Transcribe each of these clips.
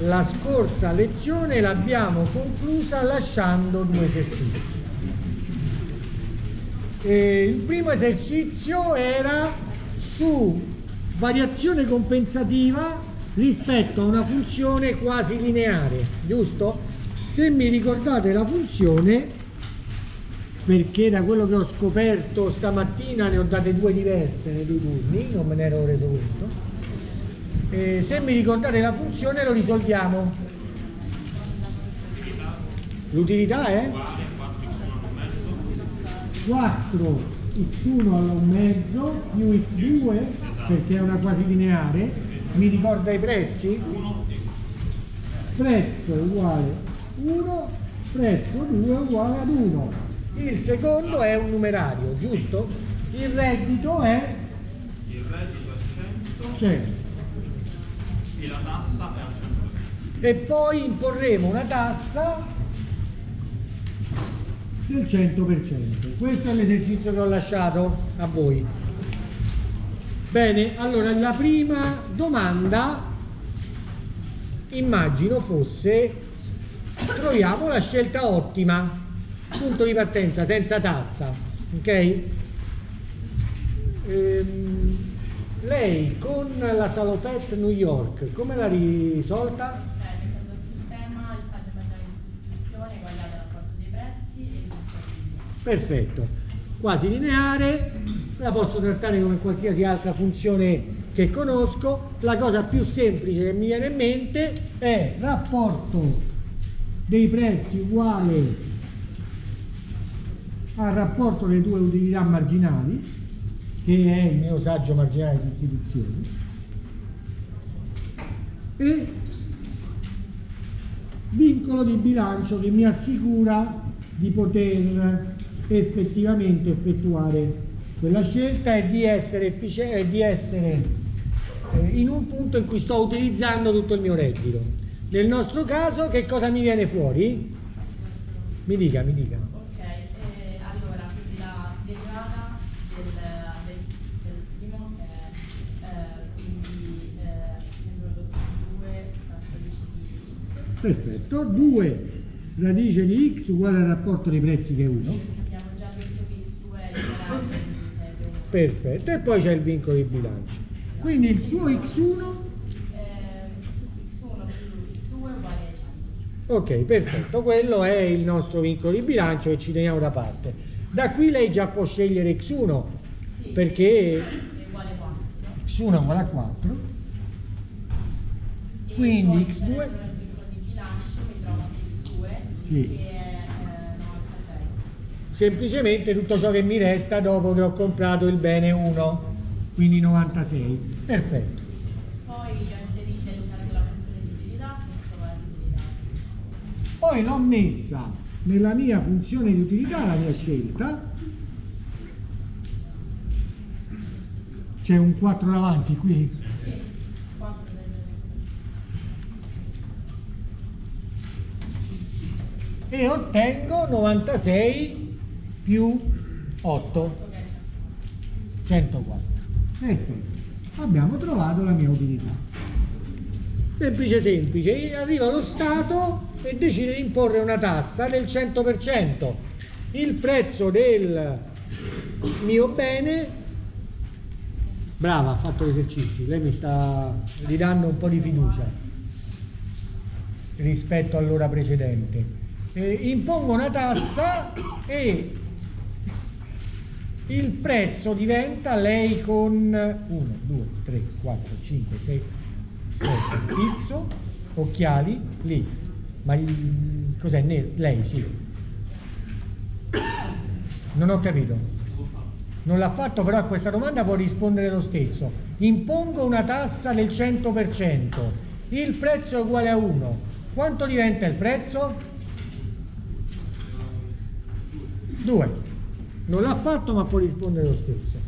la scorsa lezione l'abbiamo conclusa lasciando due esercizi. E il primo esercizio era su variazione compensativa rispetto a una funzione quasi lineare, giusto? Se mi ricordate la funzione, perché da quello che ho scoperto stamattina ne ho date due diverse nei due turni, non me ne ero reso conto. Eh, se mi ricordate la funzione lo risolviamo. L'utilità è? 4 x1 alla 1 mezzo più x2 perché è una quasi lineare mi ricorda i prezzi? prezzo uguale 1 prezzo 2 uguale ad 1 il secondo è un numerario giusto? il reddito è Il reddito è 100 100 e la tassa è al 100%. e poi imporremo una tassa del 100%. Questo è l'esercizio che ho lasciato a voi. Bene, allora la prima domanda immagino fosse troviamo la scelta ottima, punto di partenza senza tassa, ok? Ehm, lei con la Salopet New York come l'ha risolta? Eh, mettendo il sistema, il saldo immaginario di sostituzione guardate il rapporto dei prezzi e il. Perfetto, quasi lineare, la posso trattare come qualsiasi altra funzione che conosco. La cosa più semplice che mi viene in mente è rapporto dei prezzi uguale al rapporto delle due utilità marginali, che è il mio saggio marginale di sostituzione, e vincolo di bilancio che mi assicura di poter effettivamente effettuare quella scelta e di essere, effici- e di essere eh, in un punto in cui sto utilizzando tutto il mio reddito. Nel nostro caso che cosa mi viene fuori? Mi dica, mi dica. Ok, eh, allora quindi la derivata del, del, del primo è eh, quindi eh, il prodotto di 2 radice di x. Perfetto, 2 radice di x uguale al rapporto dei prezzi che è 1. Abbiamo già detto che x2 è il è uno. Perfetto, e poi c'è il vincolo di bilancio. Quindi il suo x1 Eh, x1 più x2 uguale a 100. Ok, perfetto, quello è il nostro vincolo di bilancio che ci teniamo da parte. Da qui lei già può scegliere x1 Sì, perché è uguale a 4. x1 è uguale a 4, E Quindi poi x2 per il vincolo di bilancio mi trovo x2 Sì. che è eh, 96. semplicemente tutto ciò che mi resta dopo che ho comprato il bene 1, quindi 96. Perfetto. Funzione di utilità. Poi l'ho messa nella mia funzione di utilità, la mia scelta. C'è un 4 davanti qui. Sì, 4 del... e ottengo 96 più 8, ok, 104. Perfetto. Abbiamo trovato la mia utilità. Semplice semplice, arriva lo Stato e decide di imporre una tassa del 100%. Il prezzo del mio bene, brava, ha fatto gli esercizi, lei mi sta ridando un po' di fiducia rispetto all'ora precedente. Eh, impongo una tassa e il prezzo diventa lei con 1, 2, 3, 4, 5, 6, 7, pizzo, occhiali, lì. Ma cos'è? Lei, sì. Non ho capito. Non l'ha fatto, però a questa domanda può rispondere lo stesso. Impongo una tassa del 100%. Il prezzo è uguale a 1. Quanto diventa il prezzo? 2. Non l'ha fatto, ma può rispondere lo stesso.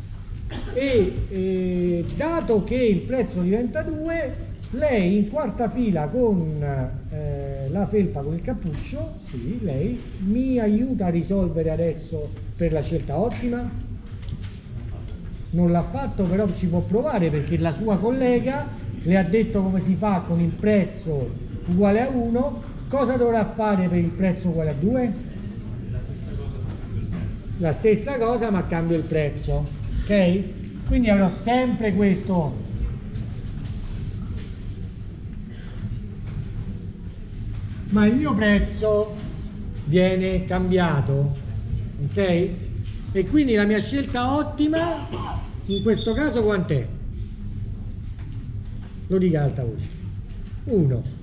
E eh, dato che il prezzo diventa 2, lei in quarta fila con eh, la felpa con il cappuccio, sì, lei mi aiuta a risolvere adesso per la scelta ottima? Non l'ha fatto, però ci può provare perché la sua collega le ha detto come si fa con il prezzo uguale a 1, cosa dovrà fare per il prezzo uguale a 2? La stessa cosa ma cambio il prezzo, ok? Quindi avrò sempre questo. Ma il mio prezzo viene cambiato ok? E quindi la mia scelta ottima in questo caso quant'è? Lo dica alta voce. 1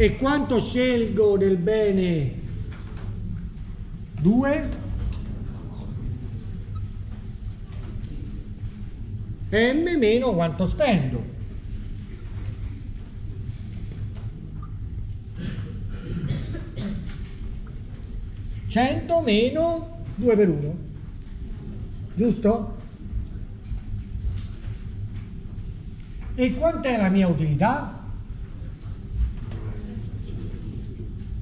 e quanto scelgo del bene 2 m meno quanto spendo. Cento meno 2 per 1, giusto? E quant'è la mia utilità?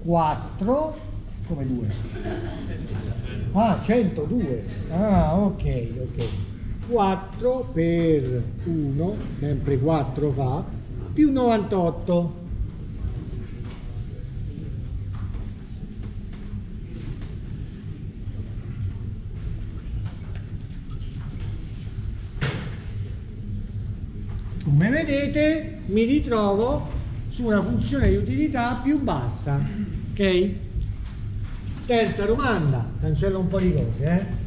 4 come 2? Ah, 102. Ah, ok, ok. 4 per 1, sempre 4 fa, più 98. Come vedete mi ritrovo su una funzione di utilità più bassa, ok? Terza domanda, cancello un po' di cose, eh?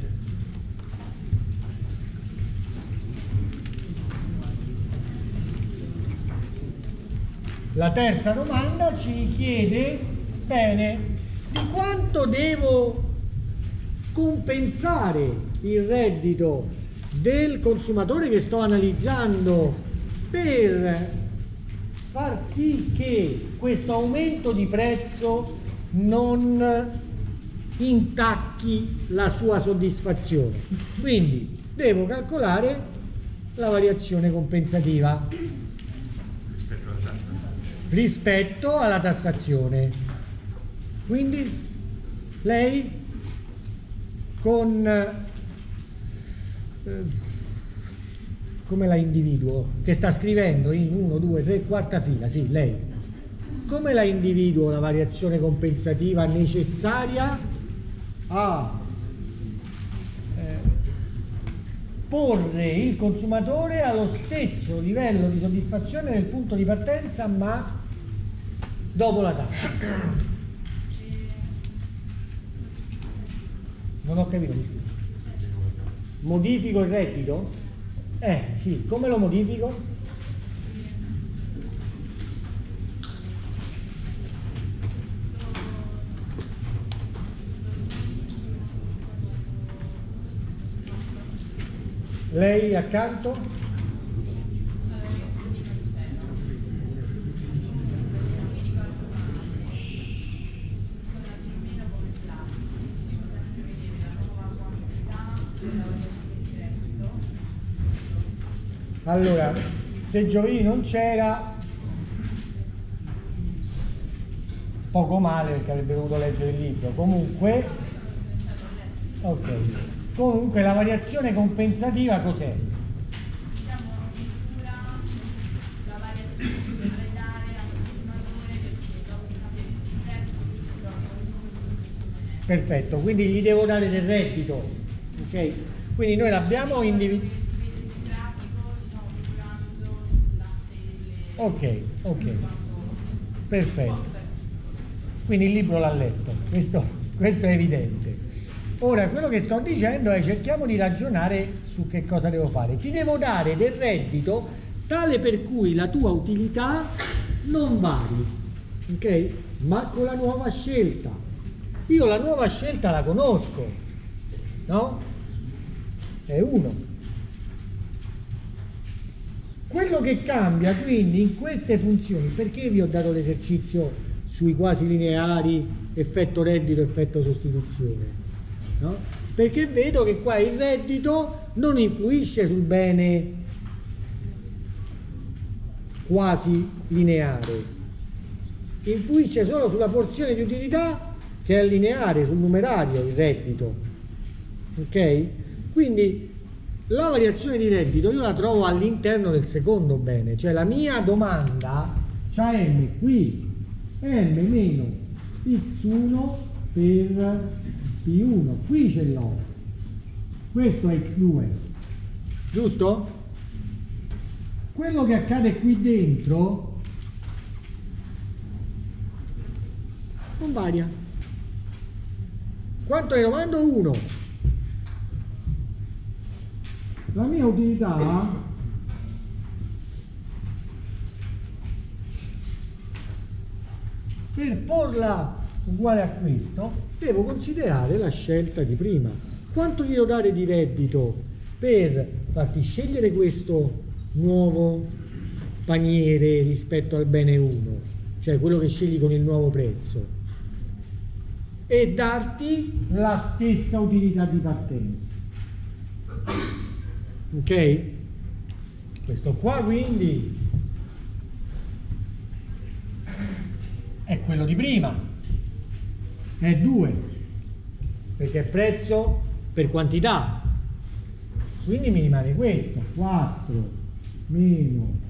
La terza domanda ci chiede, bene, di quanto devo compensare il reddito del consumatore che sto analizzando per far sì che questo aumento di prezzo non intacchi la sua soddisfazione. Quindi devo calcolare la variazione compensativa rispetto alla tassazione. Quindi lei con eh, come la individuo che sta scrivendo in 1, 2, 3, quarta fila, sì, lei come la individuo la variazione compensativa necessaria a eh, porre il consumatore allo stesso livello di soddisfazione del punto di partenza ma dopo la tassa. Non ho capito. Modifico il reddito? Eh sì, come lo modifico? Lei accanto? Allora, se Giovini non c'era, poco male perché avrebbe dovuto leggere il libro. Comunque, ok. Comunque la variazione compensativa cos'è? Perfetto, quindi gli devo dare del reddito, ok? Quindi noi l'abbiamo individuato Ok, ok, perfetto. Quindi il libro l'ha letto, questo, questo, è evidente. Ora, quello che sto dicendo è cerchiamo di ragionare su che cosa devo fare. Ti devo dare del reddito tale per cui la tua utilità non vari, ok? Ma con la nuova scelta. Io la nuova scelta la conosco, no? È uno. Quello che cambia quindi in queste funzioni, perché vi ho dato l'esercizio sui quasi lineari, effetto reddito, effetto sostituzione? No? Perché vedo che qua il reddito non influisce sul bene quasi lineare, influisce solo sulla porzione di utilità che è lineare, sul numerario, il reddito. Ok? Quindi la variazione di reddito io la trovo all'interno del secondo bene, cioè la mia domanda c'ha m qui, m meno x1 per p1, qui ce l'ho, questo è x2, giusto? Quello che accade qui dentro non varia. Quanto ne domando? 1. La mia utilità per porla uguale a questo devo considerare la scelta di prima. Quanto gli devo dare di reddito per farti scegliere questo nuovo paniere rispetto al bene 1, cioè quello che scegli con il nuovo prezzo? e darti la stessa utilità di partenza. Ok? Questo qua quindi è quello di prima, è 2, perché è prezzo per quantità. Quindi mi rimane questo, 4 meno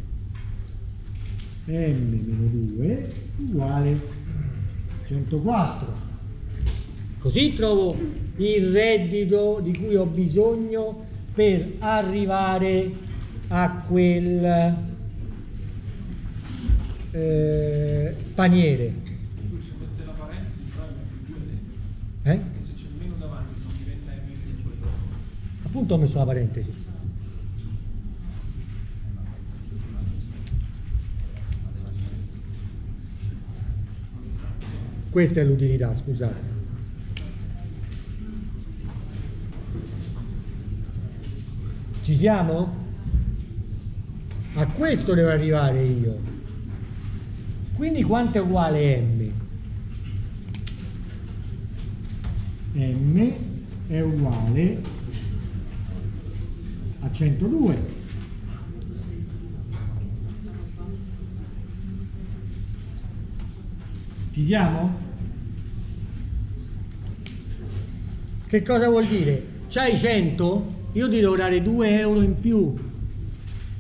m meno 2 uguale 104. Così trovo il reddito di cui ho bisogno per arrivare a quel eh, paniere. Se mette la parentesi, però è più 2 Eh? Se c'è il meno davanti non diventa M Appunto ho messo la parentesi. Questa è l'utilità, scusate. Ci siamo? A questo devo arrivare io. Quindi quanto è uguale m? M è uguale a 102. Ci siamo? Che cosa vuol dire? C'hai 100? Io ti devo dare 2 euro in più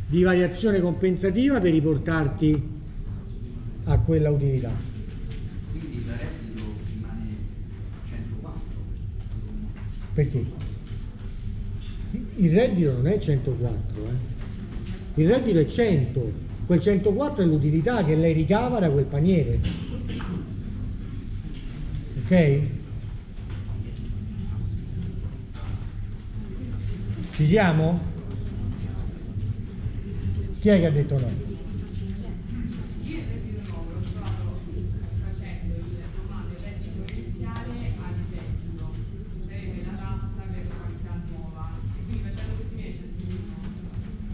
di variazione compensativa per riportarti a quella utilità. Quindi il reddito rimane 104. Perché? Il reddito non è 104, eh. il reddito è 100, quel 104 è l'utilità che lei ricava da quel paniere. Ok? Ci siamo? Chi è che ha detto no? Io il reddito nuovo lo sto facendo il sommando il reddito iniziale al reddito, sarebbe la tassa per la quantità nuova. E quindi facendo così mi esce il minimo.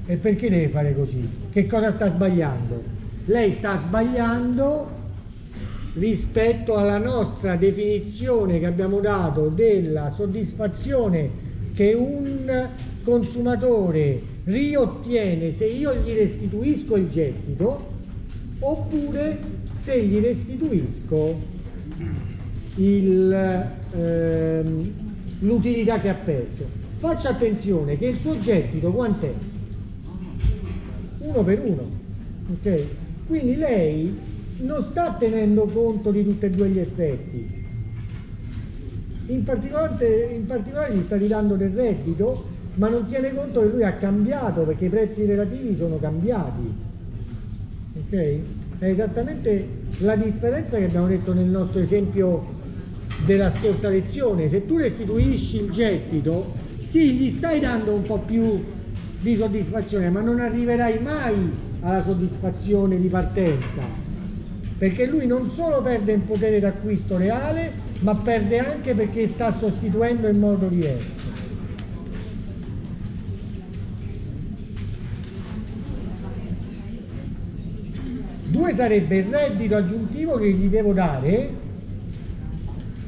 E perché deve fare così? Che cosa sta sbagliando? Lei sta sbagliando rispetto alla nostra definizione che abbiamo dato della soddisfazione che un consumatore riottiene se io gli restituisco il gettito oppure se gli restituisco ehm, l'utilità che ha perso. Faccia attenzione che il suo gettito quant'è? Uno per uno. Ok? Quindi lei non sta tenendo conto di tutti e due gli effetti. In particolare, in particolare gli sta ridando del reddito, ma non tiene conto che lui ha cambiato perché i prezzi relativi sono cambiati. Ok? È esattamente la differenza che abbiamo detto nel nostro esempio della scorsa lezione. Se tu restituisci il gettito, sì, gli stai dando un po' più di soddisfazione, ma non arriverai mai alla soddisfazione di partenza, perché lui non solo perde il potere d'acquisto reale, ma perde anche perché sta sostituendo in modo diverso. Due sarebbe il reddito aggiuntivo che gli devo dare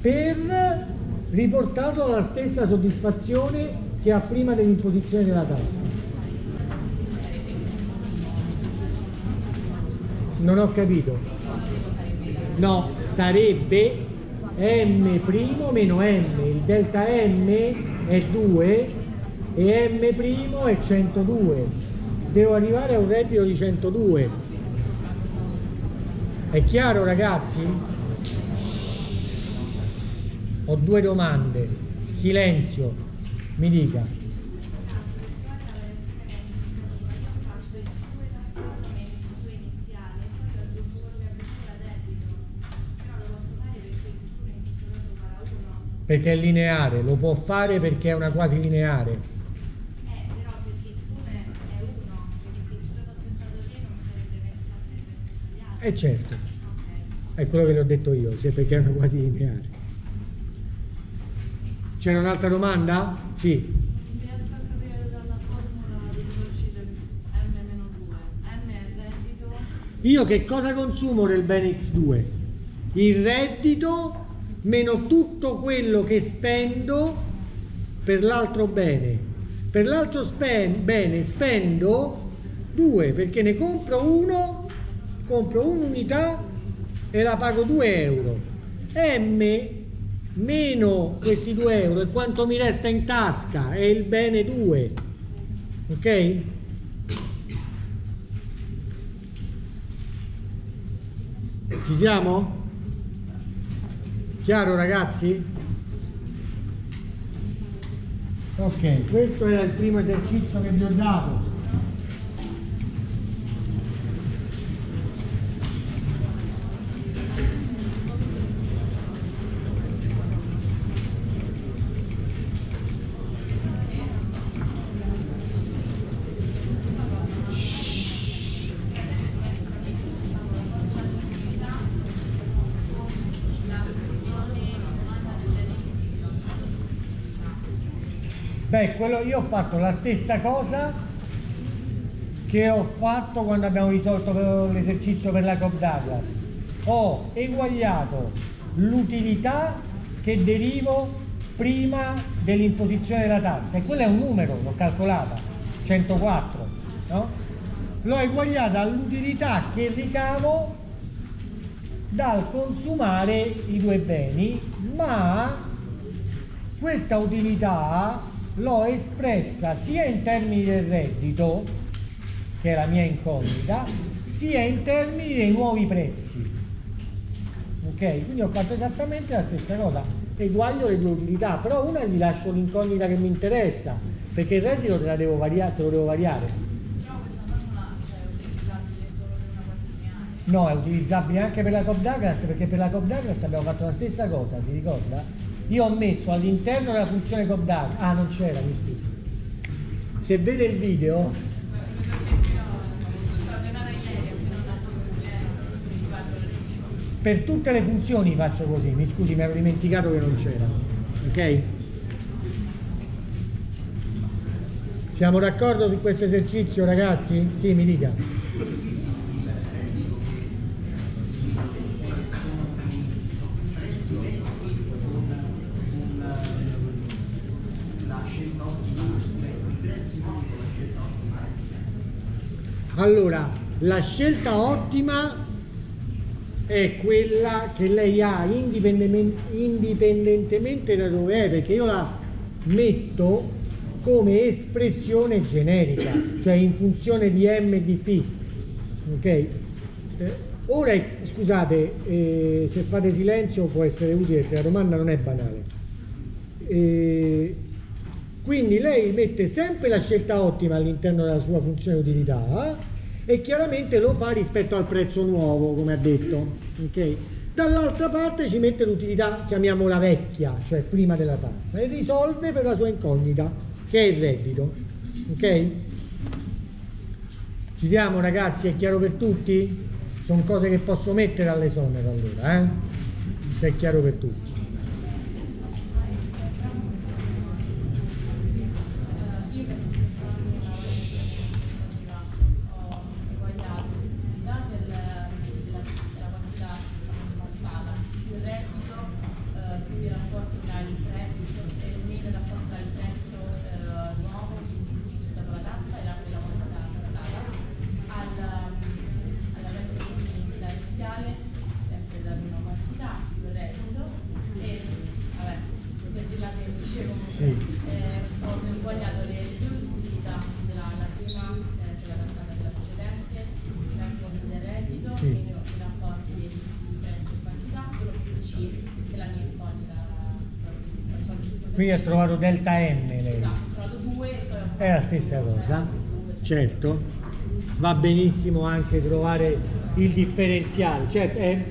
per riportarlo alla stessa soddisfazione che ha prima dell'imposizione della tassa. Non ho capito. No, sarebbe m' meno m, il delta m è 2 e M' è 102. Devo arrivare a un reddito di 102. È chiaro ragazzi? Ho due domande. Silenzio. Mi dica. Perché è lineare, lo può fare perché è una quasi lineare. Eh, però perché X1 è 1, perché se X2 fosse stato pieno mi sarebbe sarebbe sbagliato. Eh certo, Ok. è quello che le ho detto io, perché è una quasi lineare. C'era un'altra domanda? Sì. Non riesco a capire dalla formula di dove uscite M-2. M è il reddito, Io che cosa consumo del bene X2? Il reddito meno tutto quello che spendo per l'altro bene. Per l'altro spen- bene spendo 2 perché ne compro uno, compro un'unità e la pago 2 euro. M meno questi 2 euro e quanto mi resta in tasca è il bene 2. Ok? Ci siamo? Chiaro ragazzi? Ok, questo era il primo esercizio che vi ho dato. Beh, quello, io ho fatto la stessa cosa che ho fatto quando abbiamo risolto l'esercizio per la Cobb Douglas. Ho eguagliato l'utilità che derivo prima dell'imposizione della tassa e quello è un numero, l'ho calcolata, 104, no? L'ho eguagliata all'utilità che ricavo dal consumare i due beni, ma questa utilità l'ho espressa sia in termini del reddito, che è la mia incognita, sia in termini dei nuovi prezzi. Ok? Quindi ho fatto esattamente la stessa cosa, eguaglio le due utilità, però una gli lascio l'incognita che mi interessa, perché il reddito te, devo varia- te lo devo variare. No, è utilizzabile anche per la Cobb Douglas perché per la Cobb Douglas abbiamo fatto la stessa cosa, si ricorda? Io ho messo all'interno della funzione Douglas, ah non c'era, mi scusi. Se vede il video, per tutte le funzioni faccio così, mi scusi, mi ero dimenticato che non c'era, ok? Siamo d'accordo su questo esercizio ragazzi? Sì, mi dica. la scelta ottima, cioè i prezzi sono la scelta ottima. Allora, la scelta ottima è quella che lei ha indipendentemente da dove è, perché io la metto come espressione generica, cioè in funzione di M di P. Ok? Eh, ora, scusate, eh, se fate silenzio può essere utile perché la domanda non è banale. Eh, quindi lei mette sempre la scelta ottima all'interno della sua funzione utilità e chiaramente lo fa rispetto al prezzo nuovo, come ha detto. ok? Dall'altra parte ci mette l'utilità, chiamiamola vecchia, cioè prima della tassa, e risolve per la sua incognita, che è il reddito. Ok? Ci siamo ragazzi? È chiaro per tutti? Sono cose che posso mettere all'esonero allora, eh? Se è chiaro per tutti. Io per questa formula ho eguagliato l'utilità del- della, della quantità passata più il reddito eh, più il rapporto tra il prezzo e meno il rapporto tra il prezzo eh, nuovo dato la tassa e la, e la quantità tassata al, alla reddito iniziale sempre la prima quantità più il reddito Ha trovato delta M lei. Esatto, ho trovato due e poi ho È la stessa cosa, certo. Va benissimo anche trovare il differenziale, cioè è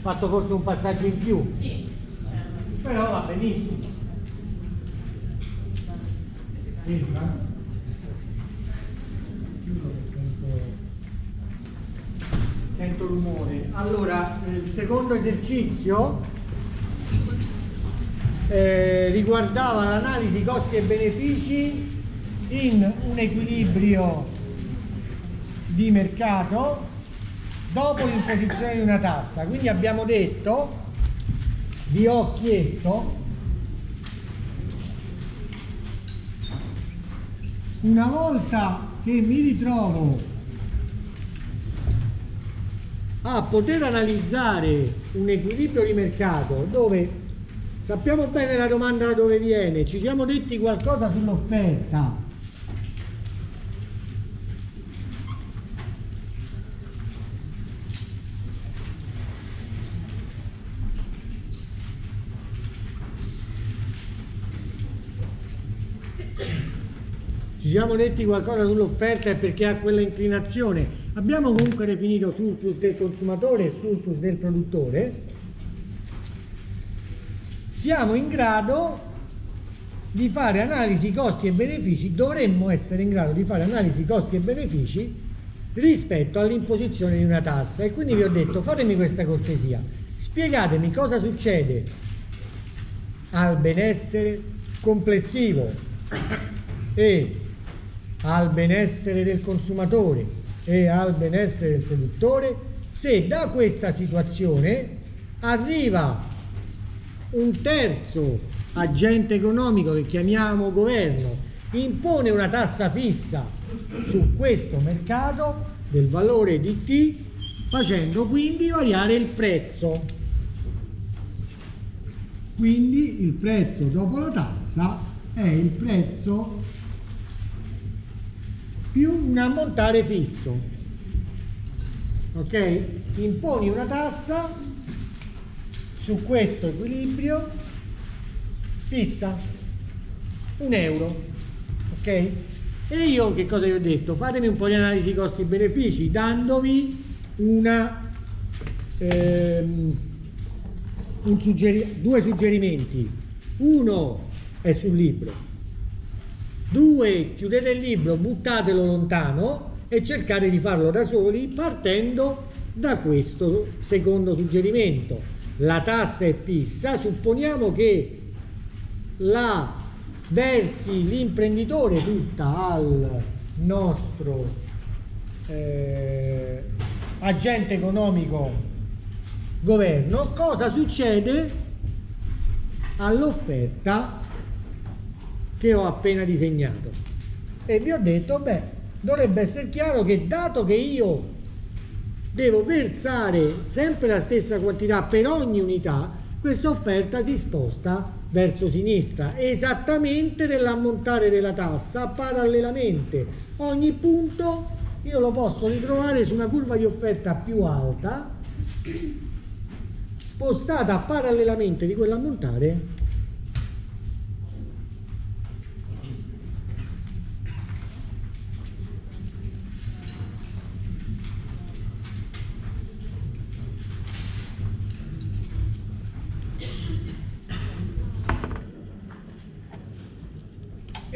fatto forse un passaggio in più, Sì, certo. però va benissimo. Sento, sento rumore. Allora, il secondo esercizio eh, riguardava l'analisi costi e benefici in un equilibrio di mercato dopo l'imposizione di una tassa. Quindi abbiamo detto, vi ho chiesto una volta che mi ritrovo a poter analizzare un equilibrio di mercato dove sappiamo bene la domanda da dove viene, ci siamo detti qualcosa sull'offerta. Ci siamo detti qualcosa sull'offerta e perché ha quella inclinazione. Abbiamo comunque definito surplus del consumatore e surplus del produttore. Siamo in grado di fare analisi costi e benefici, dovremmo essere in grado di fare analisi costi e benefici rispetto all'imposizione di una tassa. E quindi vi ho detto, fatemi questa cortesia, spiegatemi cosa succede al benessere complessivo e al benessere del consumatore e al benessere del produttore se da questa situazione arriva un terzo agente economico che chiamiamo governo impone una tassa fissa su questo mercato del valore di T facendo quindi variare il prezzo quindi il prezzo dopo la tassa è il prezzo più un ammontare fisso. Ok? Imponi una tassa su questo equilibrio fissa un euro. Ok? E io che cosa vi ho detto? Fatemi un po' di analisi costi-benefici dandovi una, ehm, un suggeri- due suggerimenti. Uno è sul libro, Due, chiudete il libro, buttatelo lontano e cercate di farlo da soli partendo da questo secondo suggerimento. La tassa è fissa, supponiamo che la versi l'imprenditore tutta al nostro eh, agente economico governo, cosa succede? All'offerta che ho appena disegnato. E vi ho detto beh dovrebbe essere chiaro che dato che io devo versare sempre la stessa quantità per ogni unità. Questa offerta si sposta verso sinistra esattamente nell'ammontare della tassa parallelamente. Ogni punto io lo posso ritrovare su una curva di offerta più alta spostata parallelamente di quell'ammontare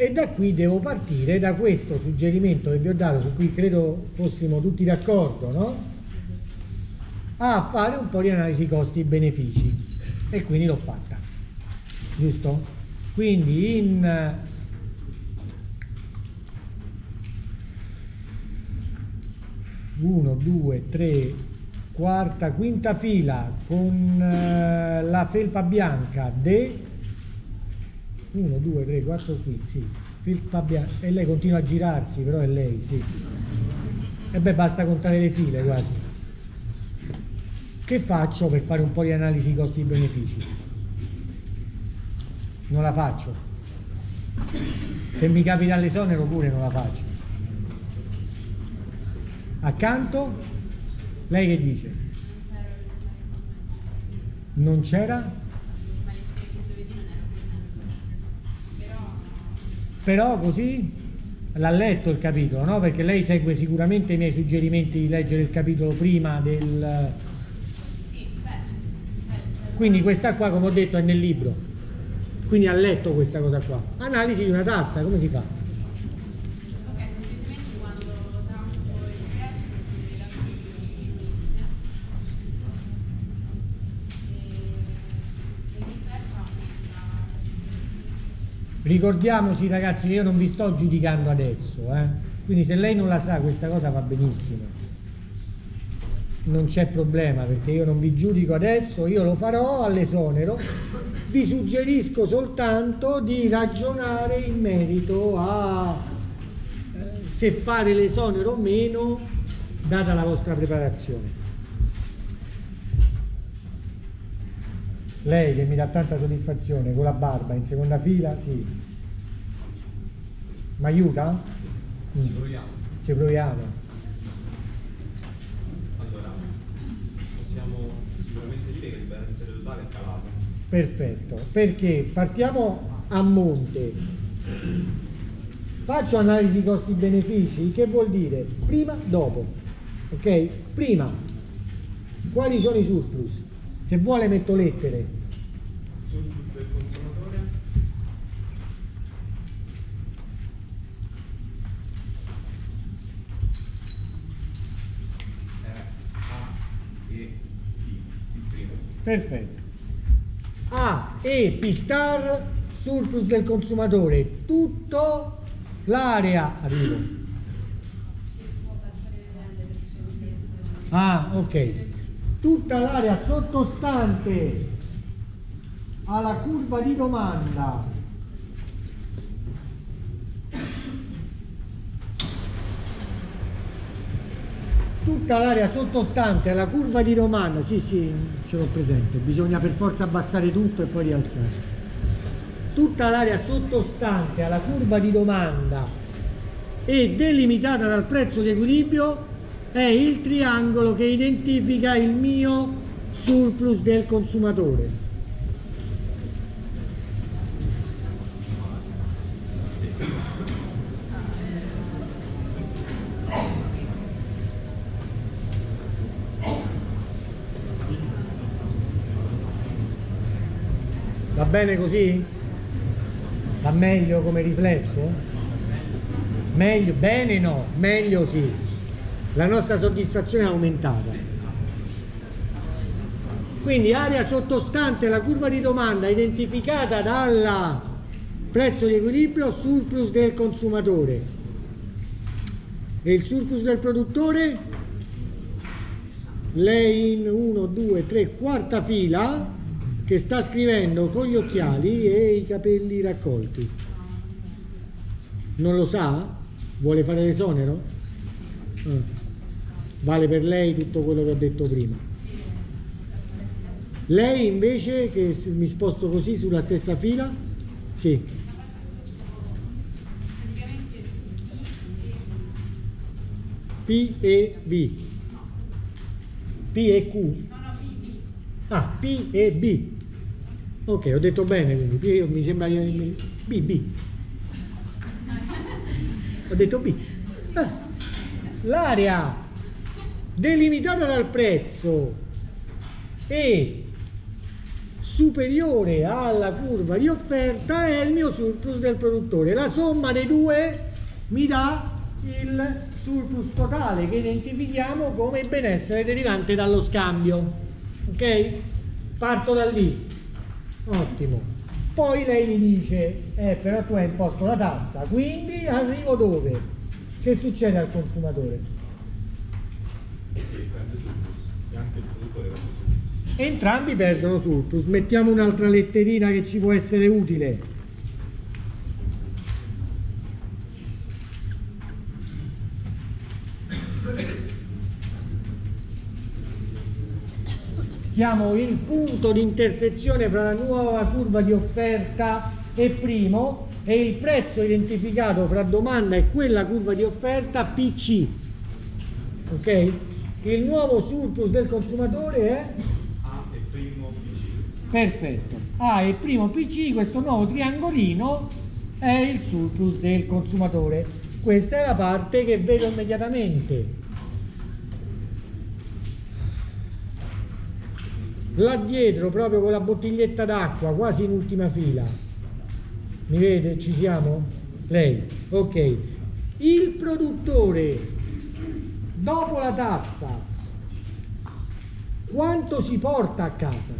e da qui devo partire da questo suggerimento che vi ho dato su cui credo fossimo tutti d'accordo no? a fare un po' di analisi costi-benefici e quindi l'ho fatta giusto? quindi in uno, due, tre, quarta, quinta fila con eh, la felpa bianca de 1, 2, 3, 4 qui, sì, e lei continua a girarsi, però è lei, sì. E beh, basta contare le file, guardi. Che faccio per fare un po' di analisi costi-benefici? Non la faccio. Se mi capita l'esonero pure non la faccio. Accanto, lei che dice? Non c'era? Però così l'ha letto il capitolo, no? Perché lei segue sicuramente i miei suggerimenti di leggere il capitolo prima del... Quindi questa qua, come ho detto, è nel libro. Quindi ha letto questa cosa qua. Analisi di una tassa, come si fa? Ricordiamoci ragazzi che io non vi sto giudicando adesso, eh? quindi se lei non la sa questa cosa va benissimo. Non c'è problema perché io non vi giudico adesso, io lo farò all'esonero. Vi suggerisco soltanto di ragionare in merito a eh, se fare l'esonero o meno data la vostra preparazione. Lei che mi dà tanta soddisfazione con la barba in seconda fila, sì. Mi aiuta? Ci proviamo. Ci proviamo. Allora, possiamo sicuramente dire che il benessere totale è calato. Perfetto. Perché partiamo a monte. Faccio analisi costi-benefici, che vuol dire prima, dopo. Ok? Prima, quali sono i surplus? Se vuole metto lettere. Surplus del consumatore. È A e T, il primo. Perfetto. A e P star surplus del consumatore, tutto l'area arrivo. Ah, ok. Tutta l'area sottostante alla curva di domanda tutta l'area sottostante alla curva di domanda, sì sì, ce l'ho presente, bisogna per forza abbassare tutto e poi rialzare. Tutta l'area sottostante alla curva di domanda e delimitata dal prezzo di equilibrio è il triangolo che identifica il mio surplus del consumatore. Bene così? Va meglio come riflesso? Meglio? Bene no, meglio sì. La nostra soddisfazione è aumentata. Quindi area sottostante alla curva di domanda identificata dal prezzo di equilibrio surplus del consumatore. E il surplus del produttore? Lei in 1, 2, 3, quarta fila che sta scrivendo con gli occhiali e i capelli raccolti. Non lo sa? Vuole fare l'esonero? Ah. Vale per lei tutto quello che ho detto prima. Lei invece che mi sposto così sulla stessa fila? Sì. P e B. P e Q. Ah, P e B. Ok, ho detto bene, quindi mi sembra B, B. Ho detto B. Ah, L'area delimitata dal prezzo e superiore alla curva di offerta è il mio surplus del produttore. La somma dei due mi dà il surplus totale che identifichiamo come benessere derivante dallo scambio. Ok? Parto da lì. Ottimo. Poi lei mi dice, eh però tu hai imposto la tassa, quindi arrivo dove? Che succede al consumatore? Entrambi perdono surplus. Mettiamo un'altra letterina che ci può essere utile. Chiamo il punto di intersezione fra la nuova curva di offerta e primo e il prezzo identificato fra domanda e quella curva di offerta PC. Ok? Il nuovo surplus del consumatore è A e primo PC. Perfetto. A e primo PC, questo nuovo triangolino è il surplus del consumatore. Questa è la parte che vedo immediatamente. Là dietro, proprio con la bottiglietta d'acqua, quasi in ultima fila. Mi vede? Ci siamo? Lei? Ok. Il produttore, dopo la tassa, quanto si porta a casa?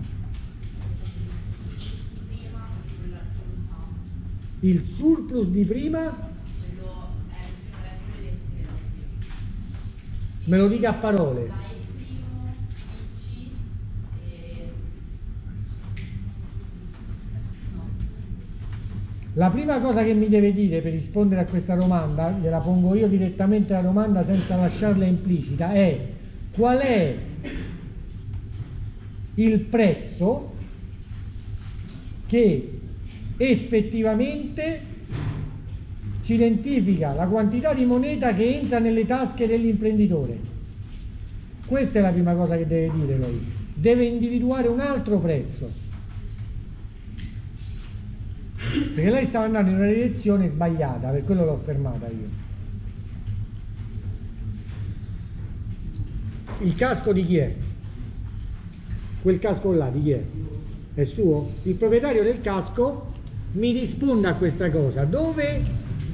Il surplus di prima, me lo dica a parole. La il primo, PC e... no, La prima cosa che mi deve dire per rispondere a questa domanda, gliela pongo io direttamente la domanda senza lasciarla implicita, è qual è il prezzo che effettivamente ci identifica la quantità di moneta che entra nelle tasche dell'imprenditore. Questa è la prima cosa che deve dire lei. Deve individuare un altro prezzo. Perché lei stava andando in una direzione sbagliata, per quello l'ho fermata io. Il casco di chi è? Quel casco là di chi è? È suo? Il proprietario del casco mi risponde a questa cosa. Dove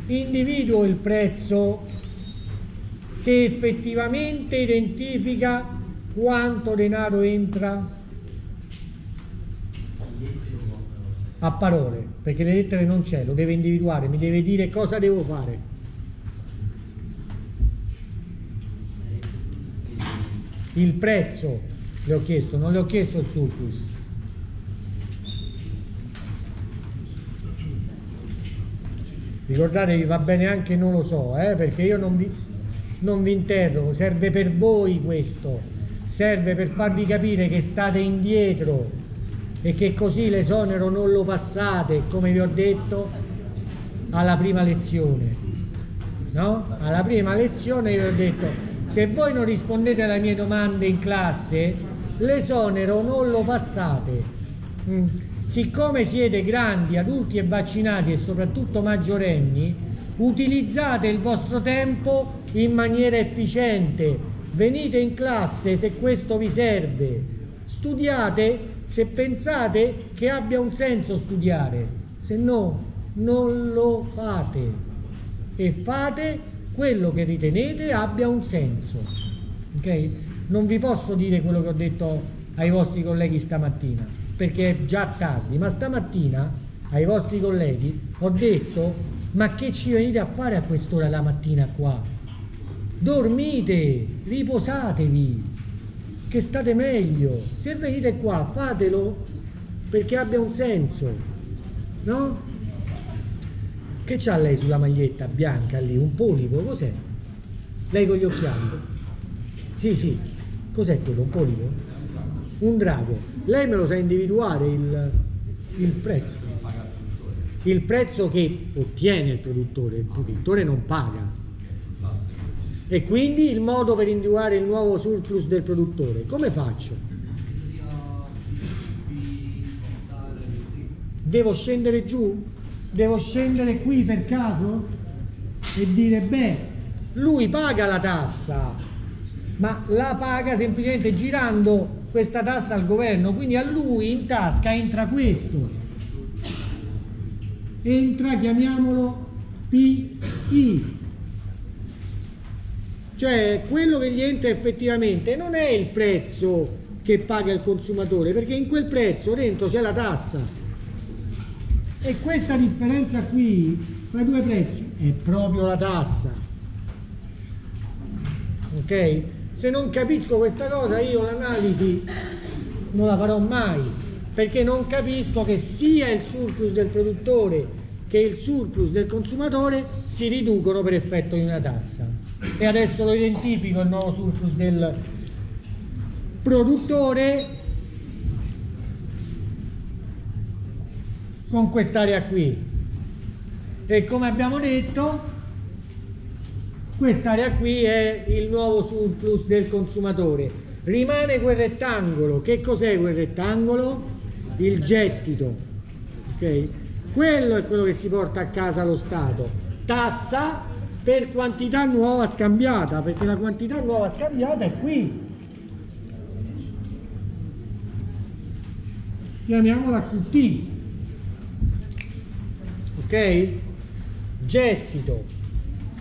individuo il prezzo che effettivamente identifica quanto denaro entra a parole, perché le lettere non c'è, lo deve individuare, mi deve dire cosa devo fare. Il prezzo le ho chiesto, non le ho chiesto il surplus. Ricordatevi, va bene anche non lo so, eh, perché io non vi, non vi interrogo, serve per voi questo, serve per farvi capire che state indietro e che così l'esonero non lo passate, come vi ho detto, alla prima lezione. No? Alla prima lezione io vi ho detto, se voi non rispondete alle mie domande in classe, l'esonero non lo passate. Mm. Siccome siete grandi, adulti e vaccinati e soprattutto maggiorenni, utilizzate il vostro tempo in maniera efficiente. Venite in classe se questo vi serve. Studiate se pensate che abbia un senso studiare, se no non lo fate e fate quello che ritenete abbia un senso. Ok? Non vi posso dire quello che ho detto ai vostri colleghi stamattina, perché è già tardi, ma stamattina ai vostri colleghi ho detto ma che ci venite a fare a quest'ora la mattina qua? Dormite, riposatevi, che state meglio. Se venite qua, fatelo perché abbia un senso, no? Che c'ha lei sulla maglietta bianca lì? Un polipo? Cos'è? Lei con gli occhiali? Sì, sì. Cos'è quello? Un polipo? Un drago. Lei me lo sa individuare il, il prezzo? Il prezzo che ottiene il produttore, il produttore non paga. E quindi il modo per individuare il nuovo surplus del produttore. Come faccio? Devo scendere giù? Devo scendere qui per caso? E dire, beh, lui paga la tassa, ma la paga semplicemente girando questa tassa al governo, quindi a lui in tasca entra questo. Entra, chiamiamolo PI, cioè quello che gli entra effettivamente non è il prezzo che paga il consumatore, perché in quel prezzo dentro c'è la tassa. E questa differenza qui tra i due prezzi è proprio la tassa. Ok? Se non capisco questa cosa io l'analisi non la farò mai, perché non capisco che sia il surplus del produttore che il surplus del consumatore si riducono per effetto di una tassa. E adesso lo identifico il nuovo surplus del produttore con quest'area qui. E come abbiamo detto, quest'area qui è il nuovo surplus del consumatore. Rimane quel rettangolo. Che cos'è quel rettangolo? Il gettito. Ok? Quello è quello che si porta a casa lo Stato. Tassa per quantità nuova scambiata, perché la quantità nuova scambiata è qui. Chiamiamola QT. Ok? Gettito,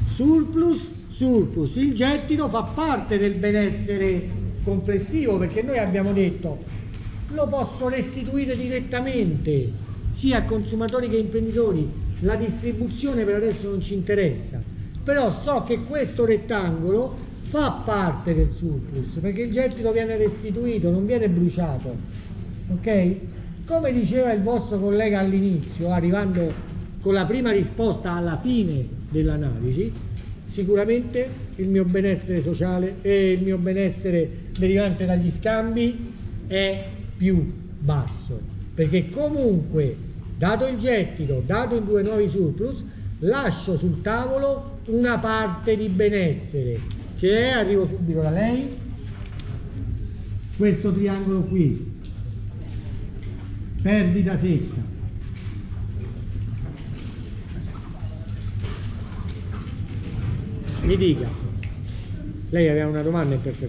surplus, surplus. Il gettito fa parte del benessere complessivo perché noi abbiamo detto lo posso restituire direttamente sia a consumatori che a imprenditori. La distribuzione per adesso non ci interessa, però so che questo rettangolo fa parte del surplus perché il gettito viene restituito, non viene bruciato. Ok? Come diceva il vostro collega all'inizio, arrivando con la prima risposta alla fine dell'analisi, sicuramente il mio benessere sociale e il mio benessere derivante dagli scambi è più basso, perché comunque, dato il gettito, dato i due nuovi surplus, lascio sul tavolo una parte di benessere, che è, arrivo subito da lei, questo triangolo qui, perdita secca. Mi dica, lei aveva una domanda in terza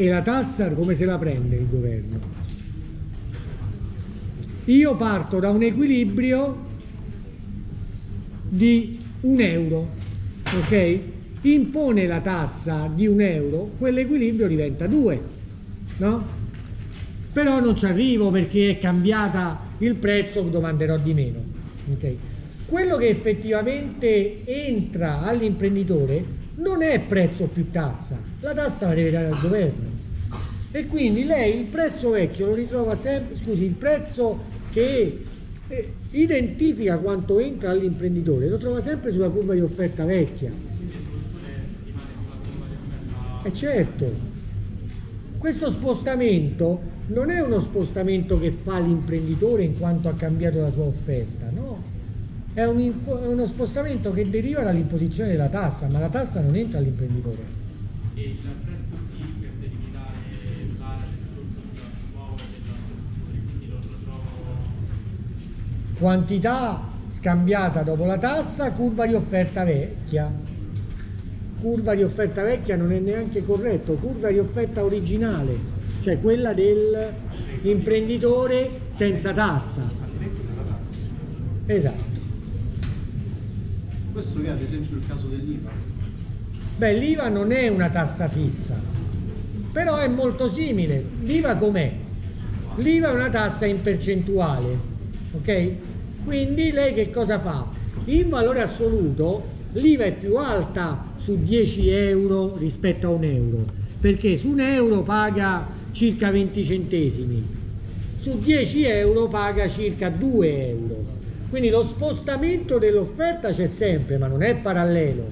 E la tassa come se la prende il governo? Io parto da un equilibrio di un euro, ok? Impone la tassa di un euro, quell'equilibrio diventa due, no? Però non ci arrivo perché è cambiata il prezzo, domanderò di meno, ok? Quello che effettivamente entra all'imprenditore non è prezzo più tassa, la tassa la deve dare al governo. E quindi lei il prezzo vecchio lo ritrova sempre, scusi, il prezzo che eh, identifica quanto entra all'imprenditore lo trova sempre sulla curva di offerta vecchia. E certo, questo spostamento non è uno spostamento che fa l'imprenditore in quanto ha cambiato la sua offerta. È, un è uno spostamento che deriva dall'imposizione della tassa, ma la tassa non entra all'imprenditore. E il prezzo sì per delimitare l'area del surplus nuovo della quindi lo trovo quantità scambiata dopo la tassa, curva di offerta vecchia. Curva di offerta vecchia non è neanche corretto, curva di offerta originale, cioè quella dell'imprenditore senza tassa. Esatto. Questo è ad esempio il caso dell'IVA. Beh, l'IVA non è una tassa fissa, però è molto simile. L'IVA com'è? L'IVA è una tassa in percentuale, ok? Quindi lei che cosa fa? In valore assoluto l'IVA è più alta su 10 euro rispetto a un euro, perché su un euro paga circa 20 centesimi, su 10 euro paga circa 2 euro. Quindi lo spostamento dell'offerta c'è sempre, ma non è parallelo,